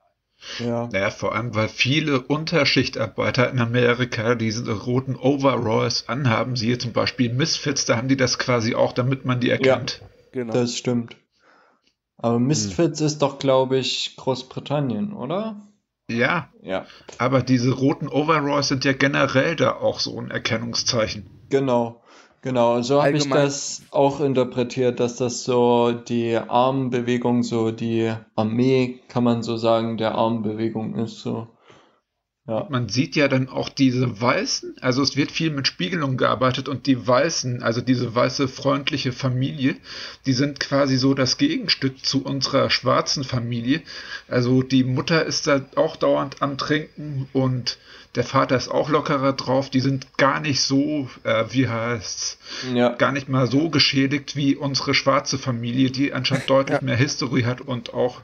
Ja. Naja, vor allem, weil viele Unterschichtarbeiter in Amerika diese roten Overalls anhaben, siehe zum Beispiel Misfits, da haben die das quasi auch, damit man die erkennt. Ja, genau. Das stimmt. Aber Misfits hm. ist doch, glaube ich, Großbritannien, oder? Ja. Ja. Aber diese roten Overalls sind ja generell da auch so ein Erkennungszeichen. Genau. Genau, so habe ich das auch interpretiert, dass das so die Armbewegung, so die Armee, kann man so sagen, der Armbewegung ist so. Ja. Man sieht ja dann auch diese Weißen, also es wird viel mit Spiegelung gearbeitet und die Weißen, also diese weiße freundliche Familie, die sind quasi so das Gegenstück zu unserer schwarzen Familie. Also die Mutter ist da auch dauernd am Trinken und der Vater ist auch lockerer drauf. Die sind gar nicht so, äh, wie heißt's, ja. gar nicht mal so geschädigt wie unsere schwarze Familie, die anscheinend deutlich ja. mehr History hat und auch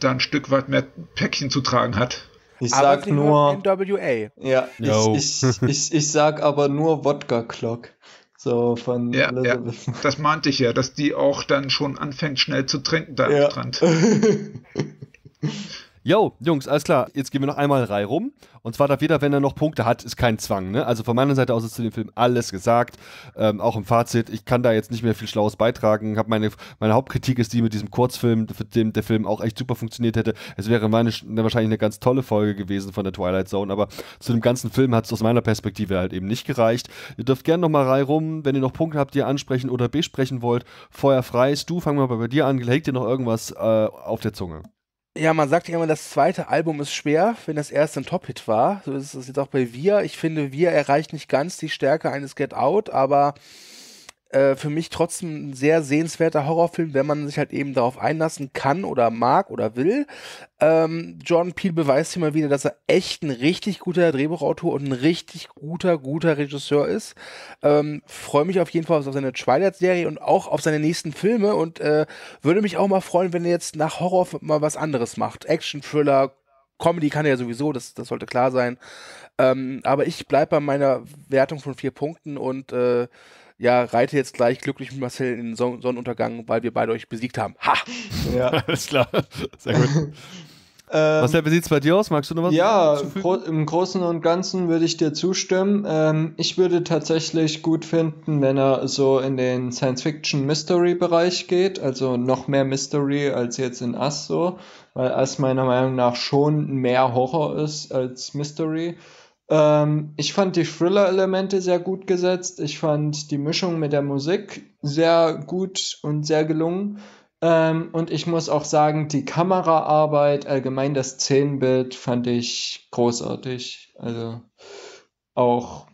da ein Stück weit mehr Päckchen zu tragen hat. Ich aber sag nur NWA. Ja, ich, ich, ich, ich, sag aber nur Wodka Clock. So von ja, ja, das meinte ich ja, dass die auch dann schon anfängt schnell zu trinken da ja. am Strand. Jo, Jungs, alles klar. Jetzt gehen wir noch einmal Reihe rum. Und zwar darf jeder, wenn er noch Punkte hat, ist kein Zwang. Ne? Also von meiner Seite aus ist zu dem Film alles gesagt. Ähm, auch im Fazit. Ich kann da jetzt nicht mehr viel Schlaues beitragen. Hab meine, meine Hauptkritik ist die mit diesem Kurzfilm, für den der Film auch echt super funktioniert hätte. Es wäre meine, wahrscheinlich eine ganz tolle Folge gewesen von der Twilight Zone. Aber zu dem ganzen Film hat es aus meiner Perspektive halt eben nicht gereicht. Ihr dürft gerne noch mal Reihe rum. Wenn ihr noch Punkte habt, die ihr ansprechen oder besprechen wollt, Feuer frei. Du, fang mal bei dir an. Hängt dir noch irgendwas äh, auf der Zunge? Ja, man sagt ja immer, das zweite Album ist schwer, wenn das erste ein Top-Hit war. So ist es jetzt auch bei Wir. Ich finde, Wir erreicht nicht ganz die Stärke eines Get Out, aber äh, für mich trotzdem ein sehr sehenswerter Horrorfilm, wenn man sich halt eben darauf einlassen kann oder mag oder will. Ähm, Jordan Peele beweist immer wieder, dass er echt ein richtig guter Drehbuchautor und ein richtig guter, guter Regisseur ist. Ähm, Freue mich auf jeden Fall auf seine Twilight-Serie und auch auf seine nächsten Filme und äh, würde mich auch mal freuen, wenn er jetzt nach Horror mal was anderes macht. Action, Thriller, Comedy kann er ja sowieso, das, das sollte klar sein. Ähm, aber ich bleibe bei meiner Wertung von vier Punkten und äh, ja, reite jetzt gleich glücklich mit Marcel in den Son Sonnenuntergang, weil wir beide euch besiegt haben. Ha! Ja, alles klar. Sehr gut. Ähm, Marcel, wie sieht es bei dir aus? Magst du noch was Ja, gro im Großen und Ganzen würde ich dir zustimmen. Ähm, ich würde tatsächlich gut finden, wenn er so in den Science-Fiction-Mystery-Bereich geht, also noch mehr Mystery als jetzt in Us so, weil Us meiner Meinung nach schon mehr Horror ist als Mystery. Ähm, ich fand die Thriller-Elemente sehr gut gesetzt. Ich fand die Mischung mit der Musik sehr gut und sehr gelungen. Ähm, und ich muss auch sagen, die Kameraarbeit, allgemein das Szenenbild fand ich großartig. Also auch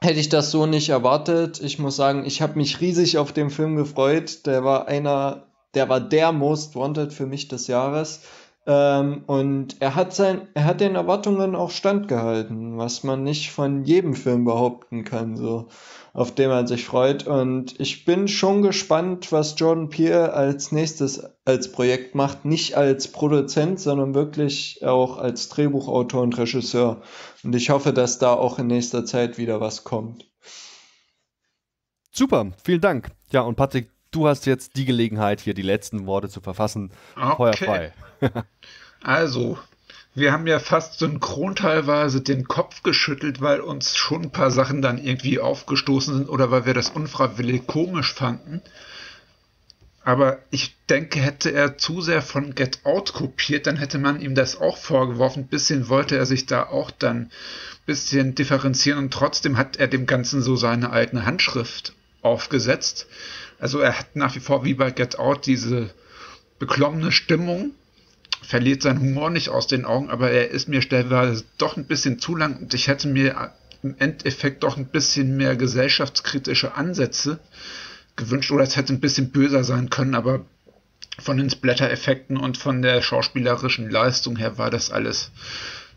hätte ich das so nicht erwartet. Ich muss sagen, ich habe mich riesig auf den Film gefreut. Der war einer, der war der Most Wanted für mich des Jahres. Ähm, und er hat sein, er hat den Erwartungen auch standgehalten, was man nicht von jedem Film behaupten kann, so, auf den man sich freut. Und ich bin schon gespannt, was Jordan Peele als nächstes als Projekt macht. Nicht als Produzent, sondern wirklich auch als Drehbuchautor und Regisseur. Und ich hoffe, dass da auch in nächster Zeit wieder was kommt. Super, vielen Dank. Ja, und Patrick, du hast jetzt die Gelegenheit, hier die letzten Worte zu verfassen. Okay. Feuer frei. Also, wir haben ja fast synchron teilweise den Kopf geschüttelt, weil uns schon ein paar Sachen dann irgendwie aufgestoßen sind oder weil wir das unfreiwillig komisch fanden. Aber ich denke, hätte er zu sehr von Get Out kopiert, dann hätte man ihm das auch vorgeworfen. Ein bisschen wollte er sich da auch dann ein bisschen differenzieren und trotzdem hat er dem Ganzen so seine eigene Handschrift aufgesetzt. Also er hat nach wie vor wie bei Get Out diese beklommene Stimmung, verliert seinen Humor nicht aus den Augen, aber er ist mir stellenweise doch ein bisschen zu lang und ich hätte mir im Endeffekt doch ein bisschen mehr gesellschaftskritische Ansätze gewünscht oder es hätte ein bisschen böser sein können, aber von den Splatter-Effekten und von der schauspielerischen Leistung her war das alles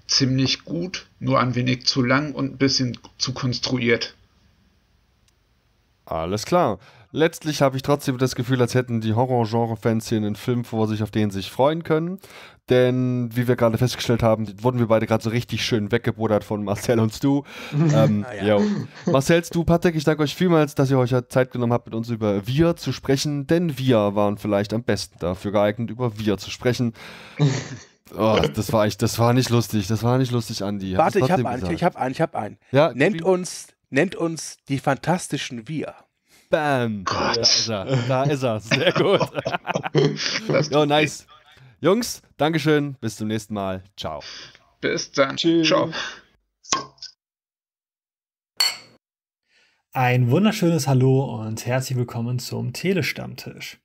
ziemlich gut, nur ein wenig zu lang und ein bisschen zu konstruiert. Alles klar letztlich habe ich trotzdem das Gefühl, als hätten die Horror-Genre-Fans hier einen Film vor sich, auf den sie sich freuen können. Denn, wie wir gerade festgestellt haben, wurden wir beide gerade so richtig schön weggebudert von Marcel und Stu. ähm, ah, ja. Marcel, Stu, Patrick, ich danke euch vielmals, dass ihr euch Zeit genommen habt, mit uns über Wir zu sprechen, denn wir waren vielleicht am besten dafür geeignet, über Wir zu sprechen. Oh, das war echt, das war nicht lustig, das war nicht lustig, Andi. Warte, ich habe einen, ich habe einen, ich habe einen. Ja, nennt uns, nennt uns die fantastischen Wir. Bam. Gott. Da ist er. Da ist er. Sehr gut. jo, nice. Jungs, Dankeschön. Bis zum nächsten Mal. Ciao. Bis dann. Tschüss. Ciao. Ein wunderschönes Hallo und herzlich willkommen zum Telestammtisch.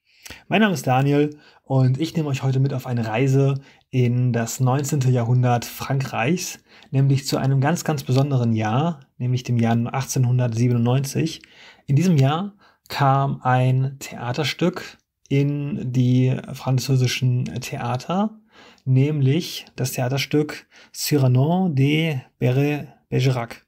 Mein Name ist Daniel und ich nehme euch heute mit auf eine Reise in das 19. Jahrhundert Frankreichs, nämlich zu einem ganz, ganz besonderen Jahr, nämlich dem Jahr 1897. In diesem Jahr kam ein Theaterstück in die französischen Theater, nämlich das Theaterstück Cyrano de Bergerac.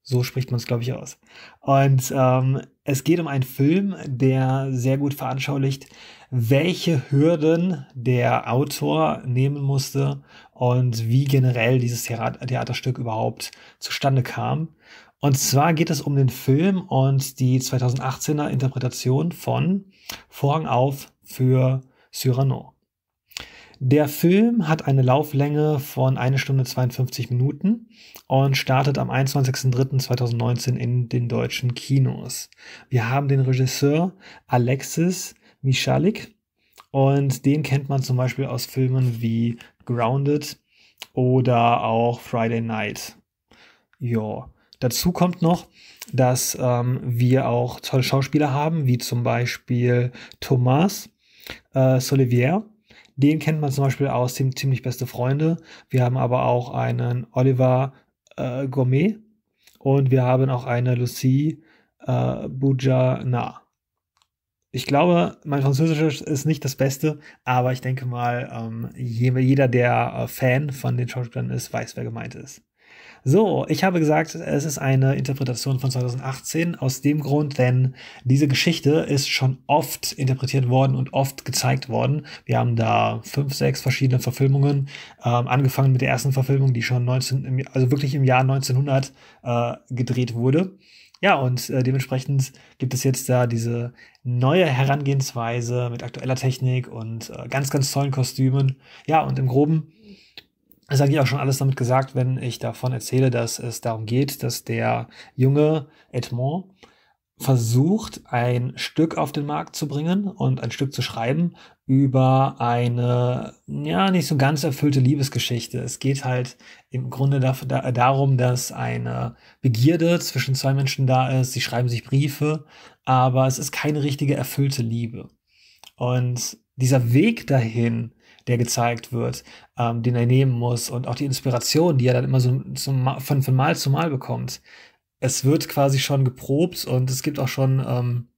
So spricht man es, glaube ich, aus. Und ähm, es geht um einen Film, der sehr gut veranschaulicht, welche Hürden der Autor nehmen musste und wie generell dieses Theaterstück überhaupt zustande kam. Und zwar geht es um den Film und die 2018er Interpretation von Vorhang auf für Cyrano. Der Film hat eine Lauflänge von 1 Stunde 52 Minuten und startet am 21.03.2019 in den deutschen Kinos. Wir haben den Regisseur Alexis Michalik und den kennt man zum Beispiel aus Filmen wie Grounded oder auch Friday Night. Ja. Dazu kommt noch, dass ähm, wir auch tolle Schauspieler haben, wie zum Beispiel Thomas äh, Solivier. Den kennt man zum Beispiel aus dem Ziemlich Beste Freunde. Wir haben aber auch einen Oliver äh, Gourmet und wir haben auch eine Lucie äh, Bujana. ich glaube, mein Französisch ist nicht das Beste, aber ich denke mal, ähm, jeder, der äh, Fan von den Schauspielern ist, weiß, wer gemeint ist. So, ich habe gesagt, es ist eine Interpretation von 2018 aus dem Grund, denn diese Geschichte ist schon oft interpretiert worden und oft gezeigt worden. Wir haben da fünf, sechs verschiedene Verfilmungen, ähm, angefangen mit der ersten Verfilmung, die schon 19, also wirklich im Jahr 1900 äh, gedreht wurde. Ja, und äh, dementsprechend gibt es jetzt da diese neue Herangehensweise mit aktueller Technik und äh, ganz, ganz tollen Kostümen. Ja, und im Groben ist eigentlich auch schon alles damit gesagt, wenn ich davon erzähle, dass es darum geht, dass der junge Edmond versucht, ein Stück auf den Markt zu bringen und ein Stück zu schreiben über eine, ja, nicht so ganz erfüllte Liebesgeschichte. Es geht halt im Grunde da, da, darum, dass eine Begierde zwischen zwei Menschen da ist. Sie schreiben sich Briefe, aber es ist keine richtige erfüllte Liebe. Und dieser Weg dahin, der gezeigt wird, ähm, den er nehmen muss und auch die Inspiration, die er dann immer so zum, von, von Mal zu Mal bekommt, es wird quasi schon geprobt und es gibt auch schon ähm,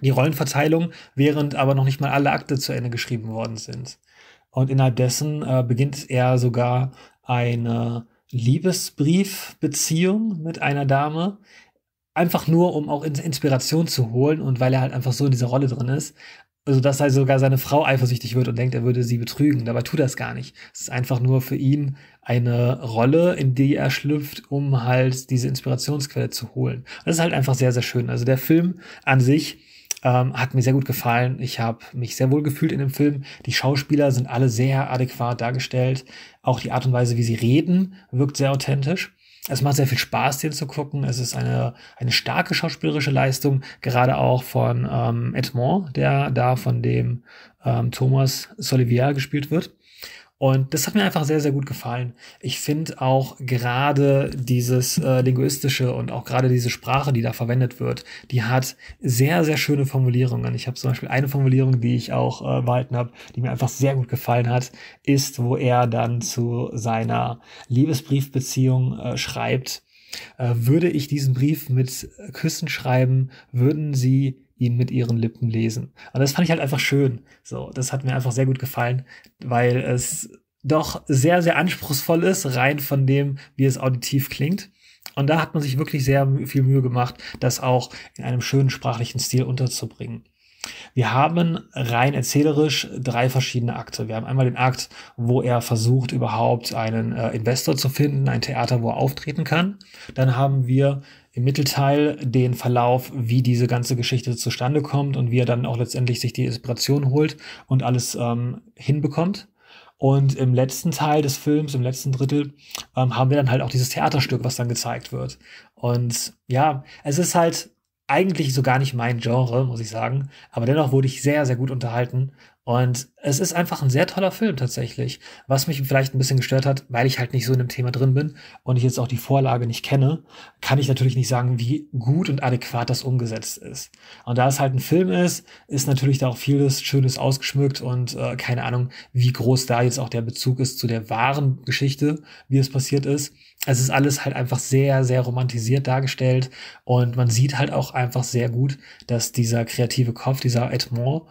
die Rollenverteilung, während aber noch nicht mal alle Akte zu Ende geschrieben worden sind. Und innerhalb dessen äh, beginnt er sogar eine Liebesbriefbeziehung mit einer Dame, einfach nur, um auch Inspiration zu holen und weil er halt einfach so in dieser Rolle drin ist. Also, dass halt sogar seine Frau eifersüchtig wird und denkt, er würde sie betrügen. Dabei tut er es gar nicht. Es ist einfach nur für ihn eine Rolle, in die er schlüpft, um halt diese Inspirationsquelle zu holen. Das ist halt einfach sehr, sehr schön. Also der Film an sich ähm, hat mir sehr gut gefallen. Ich habe mich sehr wohl gefühlt in dem Film. Die Schauspieler sind alle sehr adäquat dargestellt. Auch die Art und Weise, wie sie reden, wirkt sehr authentisch. Es macht sehr viel Spaß, den zu gucken. Es ist eine, eine starke schauspielerische Leistung, gerade auch von ähm, Edmond, der da von dem ähm, Thomas Solivier gespielt wird. Und das hat mir einfach sehr, sehr gut gefallen. Ich finde auch gerade dieses äh, linguistische und auch gerade diese Sprache, die da verwendet wird, die hat sehr, sehr schöne Formulierungen. Ich habe zum Beispiel eine Formulierung, die ich auch äh, behalten habe, die mir einfach sehr gut gefallen hat, ist, wo er dann zu seiner Liebesbriefbeziehung äh, schreibt, äh, würde ich diesen Brief mit Küssen schreiben, würden sie ihn mit ihren Lippen lesen. Und das fand ich halt einfach schön. So, das hat mir einfach sehr gut gefallen, weil es doch sehr, sehr anspruchsvoll ist, rein von dem, wie es auditiv klingt. Und da hat man sich wirklich sehr viel Mühe gemacht, das auch in einem schönen sprachlichen Stil unterzubringen. Wir haben rein erzählerisch drei verschiedene Akte. Wir haben einmal den Akt, wo er versucht, überhaupt einen äh, Investor zu finden, ein Theater, wo er auftreten kann. Dann haben wir im Mittelteil den Verlauf, wie diese ganze Geschichte zustande kommt und wie er dann auch letztendlich sich die Inspiration holt und alles ähm, hinbekommt. Und im letzten Teil des Films, im letzten Drittel, ähm, haben wir dann halt auch dieses Theaterstück, was dann gezeigt wird. Und ja, es ist halt eigentlich so gar nicht mein Genre, muss ich sagen. Aber dennoch wurde ich sehr, sehr gut unterhalten. Und es ist einfach ein sehr toller Film tatsächlich. Was mich vielleicht ein bisschen gestört hat, weil ich halt nicht so in dem Thema drin bin und ich jetzt auch die Vorlage nicht kenne, kann ich natürlich nicht sagen, wie gut und adäquat das umgesetzt ist. Und da es halt ein Film ist, ist natürlich da auch vieles Schönes ausgeschmückt und äh, keine Ahnung, wie groß da jetzt auch der Bezug ist zu der wahren Geschichte, wie es passiert ist es ist alles halt einfach sehr, sehr romantisiert dargestellt und man sieht halt auch einfach sehr gut, dass dieser kreative Kopf, dieser Edmond,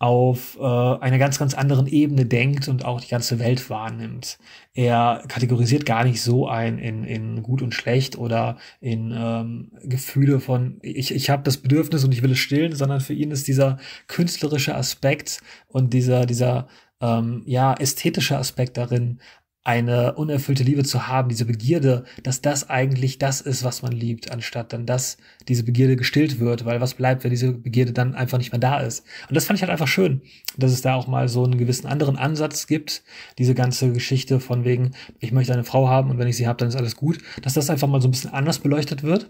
auf äh, einer ganz, ganz anderen Ebene denkt und auch die ganze Welt wahrnimmt. Er kategorisiert gar nicht so ein in, in gut und schlecht oder in ähm, Gefühle von, ich, ich habe das Bedürfnis und ich will es stillen, sondern für ihn ist dieser künstlerische Aspekt und dieser, dieser ähm, ja, ästhetische Aspekt darin eine unerfüllte Liebe zu haben, diese Begierde, dass das eigentlich das ist, was man liebt, anstatt dann, dass diese Begierde gestillt wird, weil was bleibt, wenn diese Begierde dann einfach nicht mehr da ist. Und das fand ich halt einfach schön, dass es da auch mal so einen gewissen anderen Ansatz gibt, diese ganze Geschichte von wegen, ich möchte eine Frau haben und wenn ich sie habe, dann ist alles gut, dass das einfach mal so ein bisschen anders beleuchtet wird.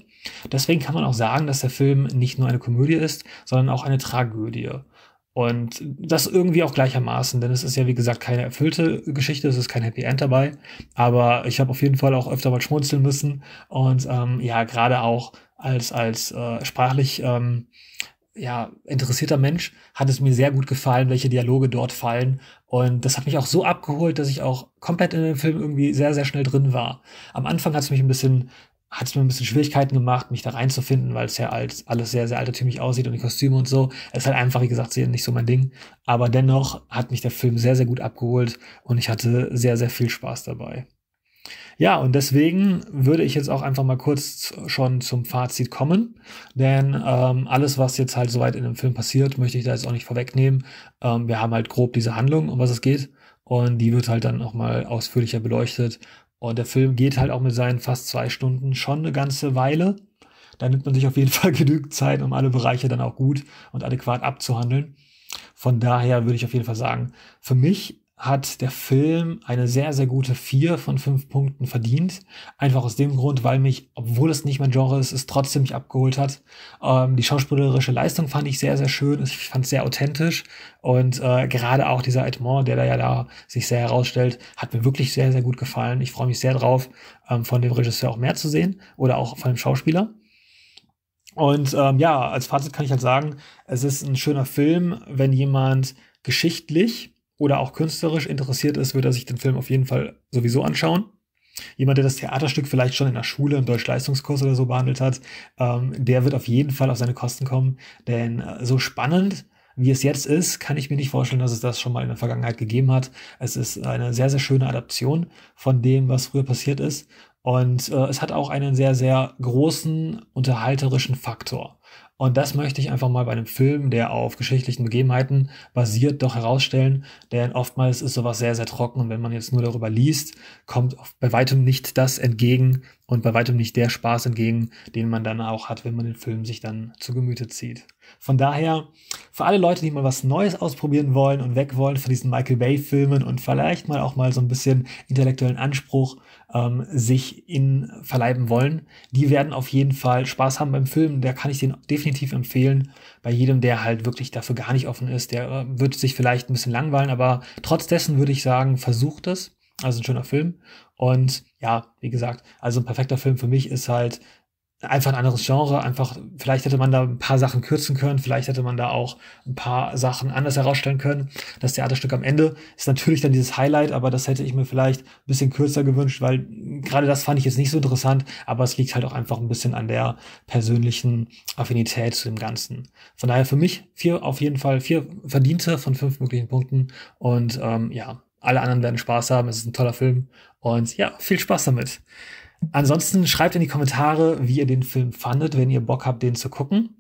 Deswegen kann man auch sagen, dass der Film nicht nur eine Komödie ist, sondern auch eine Tragödie. Und das irgendwie auch gleichermaßen, denn es ist ja wie gesagt keine erfüllte Geschichte, es ist kein Happy End dabei. Aber ich habe auf jeden Fall auch öfter mal schmunzeln müssen. Und ähm, ja, gerade auch als, als äh, sprachlich ähm, ja, interessierter Mensch hat es mir sehr gut gefallen, welche Dialoge dort fallen. Und das hat mich auch so abgeholt, dass ich auch komplett in dem Film irgendwie sehr, sehr schnell drin war. Am Anfang hat es mich ein bisschen hat es mir ein bisschen Schwierigkeiten gemacht, mich da reinzufinden, weil es ja als, alles sehr, sehr altertümlich aussieht und die Kostüme und so. Es ist halt einfach, wie gesagt, nicht so mein Ding. Aber dennoch hat mich der Film sehr, sehr gut abgeholt und ich hatte sehr, sehr viel Spaß dabei. Ja, und deswegen würde ich jetzt auch einfach mal kurz schon zum Fazit kommen, denn ähm, alles, was jetzt halt soweit in dem Film passiert, möchte ich da jetzt auch nicht vorwegnehmen. Ähm, wir haben halt grob diese Handlung, um was es geht, und die wird halt dann nochmal ausführlicher beleuchtet. Und der Film geht halt auch mit seinen fast zwei Stunden schon eine ganze Weile. Da nimmt man sich auf jeden Fall genügend Zeit, um alle Bereiche dann auch gut und adäquat abzuhandeln. Von daher würde ich auf jeden Fall sagen, für mich hat der Film eine sehr, sehr gute vier von fünf Punkten verdient. Einfach aus dem Grund, weil mich, obwohl es nicht mein Genre ist, es trotzdem mich abgeholt hat. Ähm, die schauspielerische Leistung fand ich sehr, sehr schön. Ich fand es sehr authentisch. Und äh, gerade auch dieser Edmond, der da ja da sich sehr herausstellt, hat mir wirklich sehr, sehr gut gefallen. Ich freue mich sehr drauf, ähm, von dem Regisseur auch mehr zu sehen oder auch von dem Schauspieler. Und ähm, ja, als Fazit kann ich halt sagen, es ist ein schöner Film, wenn jemand geschichtlich oder auch künstlerisch interessiert ist, wird er sich den Film auf jeden Fall sowieso anschauen. Jemand, der das Theaterstück vielleicht schon in der Schule im Deutschleistungskurs oder so behandelt hat, ähm, der wird auf jeden Fall auf seine Kosten kommen. Denn äh, so spannend, wie es jetzt ist, kann ich mir nicht vorstellen, dass es das schon mal in der Vergangenheit gegeben hat. Es ist eine sehr, sehr schöne Adaption von dem, was früher passiert ist. Und äh, es hat auch einen sehr, sehr großen unterhalterischen Faktor. Und das möchte ich einfach mal bei einem Film, der auf geschichtlichen Begebenheiten basiert, doch herausstellen. Denn oftmals ist sowas sehr, sehr trocken. Und wenn man jetzt nur darüber liest, kommt bei weitem nicht das entgegen und bei weitem nicht der Spaß entgegen, den man dann auch hat, wenn man den Film sich dann zu Gemüte zieht. Von daher, für alle Leute, die mal was Neues ausprobieren wollen und weg wollen von diesen Michael Bay-Filmen und vielleicht mal auch mal so ein bisschen intellektuellen Anspruch ähm, sich in verleiben wollen, die werden auf jeden Fall Spaß haben beim Film. Da kann ich den definitiv empfehlen. Bei jedem, der halt wirklich dafür gar nicht offen ist, der äh, wird sich vielleicht ein bisschen langweilen, aber trotz dessen würde ich sagen, versucht es. Also ein schöner Film. Und ja, wie gesagt, also ein perfekter Film für mich ist halt einfach ein anderes Genre. Einfach, vielleicht hätte man da ein paar Sachen kürzen können, vielleicht hätte man da auch ein paar Sachen anders herausstellen können. Das Theaterstück am Ende ist natürlich dann dieses Highlight, aber das hätte ich mir vielleicht ein bisschen kürzer gewünscht, weil gerade das fand ich jetzt nicht so interessant, aber es liegt halt auch einfach ein bisschen an der persönlichen Affinität zu dem Ganzen. Von daher für mich vier auf jeden Fall vier Verdiente von fünf möglichen Punkten und ähm, ja, alle anderen werden Spaß haben. Es ist ein toller Film und ja, viel Spaß damit. Ansonsten schreibt in die Kommentare, wie ihr den Film fandet, wenn ihr Bock habt, den zu gucken.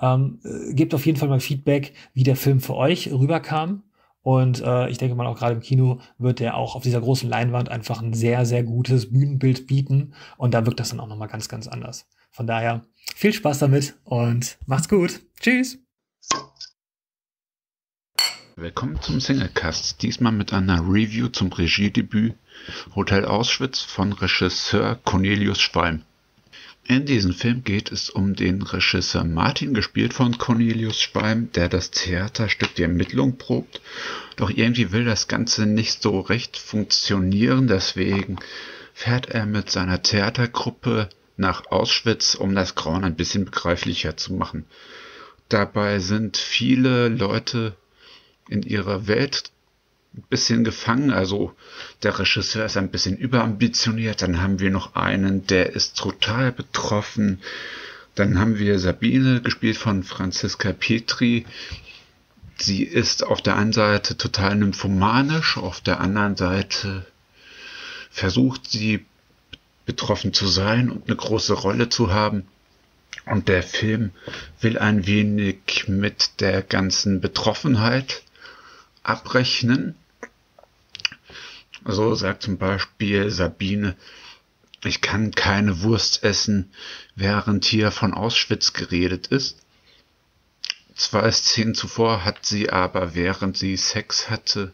Ähm, äh, gebt auf jeden Fall mal Feedback, wie der Film für euch rüberkam. Und äh, ich denke mal, auch gerade im Kino wird der auch auf dieser großen Leinwand einfach ein sehr, sehr gutes Bühnenbild bieten. Und da wirkt das dann auch nochmal ganz, ganz anders. Von daher viel Spaß damit und macht's gut. Tschüss. Willkommen zum Singlecast, diesmal mit einer Review zum Regiedebüt Hotel Auschwitz von Regisseur Cornelius Schwalm. In diesem Film geht es um den Regisseur Martin, gespielt von Cornelius Schwalm, der das Theaterstück Die Ermittlung probt. Doch irgendwie will das Ganze nicht so recht funktionieren, deswegen fährt er mit seiner Theatergruppe nach Auschwitz, um das Grauen ein bisschen begreiflicher zu machen. Dabei sind viele Leute in ihrer Welt ein bisschen gefangen. Also der Regisseur ist ein bisschen überambitioniert. Dann haben wir noch einen, der ist total betroffen. Dann haben wir Sabine, gespielt von Franziska Petri. Sie ist auf der einen Seite total nymphomanisch, auf der anderen Seite versucht sie betroffen zu sein und eine große Rolle zu haben. Und der Film will ein wenig mit der ganzen Betroffenheit abrechnen. So sagt zum Beispiel Sabine, ich kann keine Wurst essen, während hier von Auschwitz geredet ist. Zwei Szenen zuvor hat sie aber, während sie Sex hatte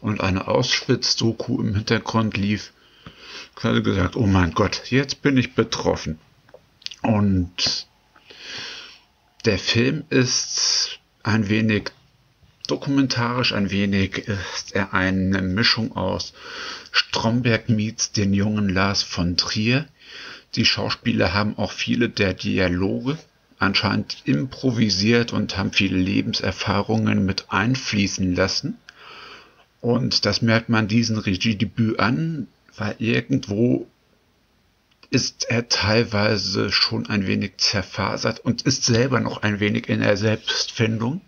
und eine Auschwitz-Doku im Hintergrund lief, quasi gesagt, oh mein Gott, jetzt bin ich betroffen. Und der Film ist ein wenig Dokumentarisch ein wenig ist er eine Mischung aus Stromberg meets den jungen Lars von Trier. Die Schauspieler haben auch viele der Dialoge anscheinend improvisiert und haben viele Lebenserfahrungen mit einfließen lassen. Und das merkt man diesen Regiedebüt an, weil irgendwo ist er teilweise schon ein wenig zerfasert und ist selber noch ein wenig in der Selbstfindung.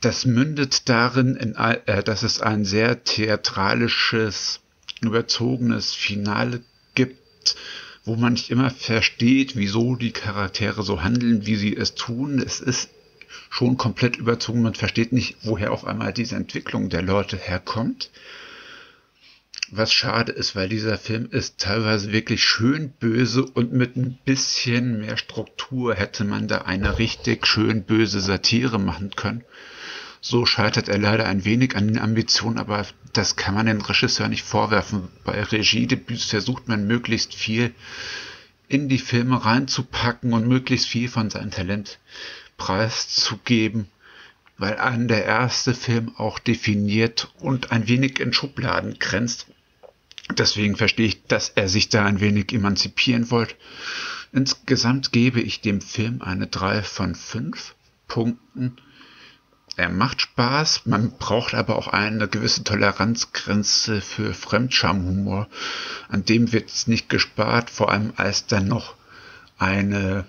Das mündet darin, in, äh, dass es ein sehr theatralisches, überzogenes Finale gibt, wo man nicht immer versteht, wieso die Charaktere so handeln, wie sie es tun. Es ist schon komplett überzogen. Man versteht nicht, woher auf einmal diese Entwicklung der Leute herkommt. Was schade ist, weil dieser Film ist teilweise wirklich schön böse und mit ein bisschen mehr Struktur hätte man da eine richtig schön böse Satire machen können. So scheitert er leider ein wenig an den Ambitionen, aber das kann man den Regisseur nicht vorwerfen. Bei Regiedebüts versucht man möglichst viel in die Filme reinzupacken und möglichst viel von seinem Talent preiszugeben, weil an der erste Film auch definiert und ein wenig in Schubladen grenzt. Deswegen verstehe ich, dass er sich da ein wenig emanzipieren wollte. Insgesamt gebe ich dem Film eine 3 von 5 Punkten. Er macht Spaß, man braucht aber auch eine gewisse Toleranzgrenze für Fremdschamhumor. An dem wird es nicht gespart, vor allem als dann noch eine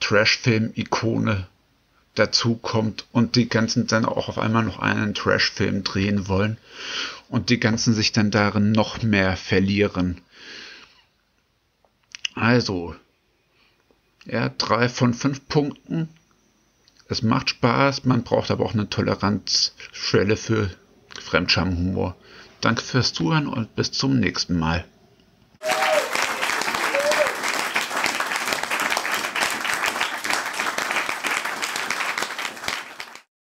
Trashfilm-Ikone dazukommt und die ganzen dann auch auf einmal noch einen Trashfilm drehen wollen und die ganzen sich dann darin noch mehr verlieren. Also, ja, drei von fünf Punkten. Es macht Spaß, man braucht aber auch eine Toleranzschwelle für Fremdschamhumor. Danke fürs Zuhören und bis zum nächsten Mal.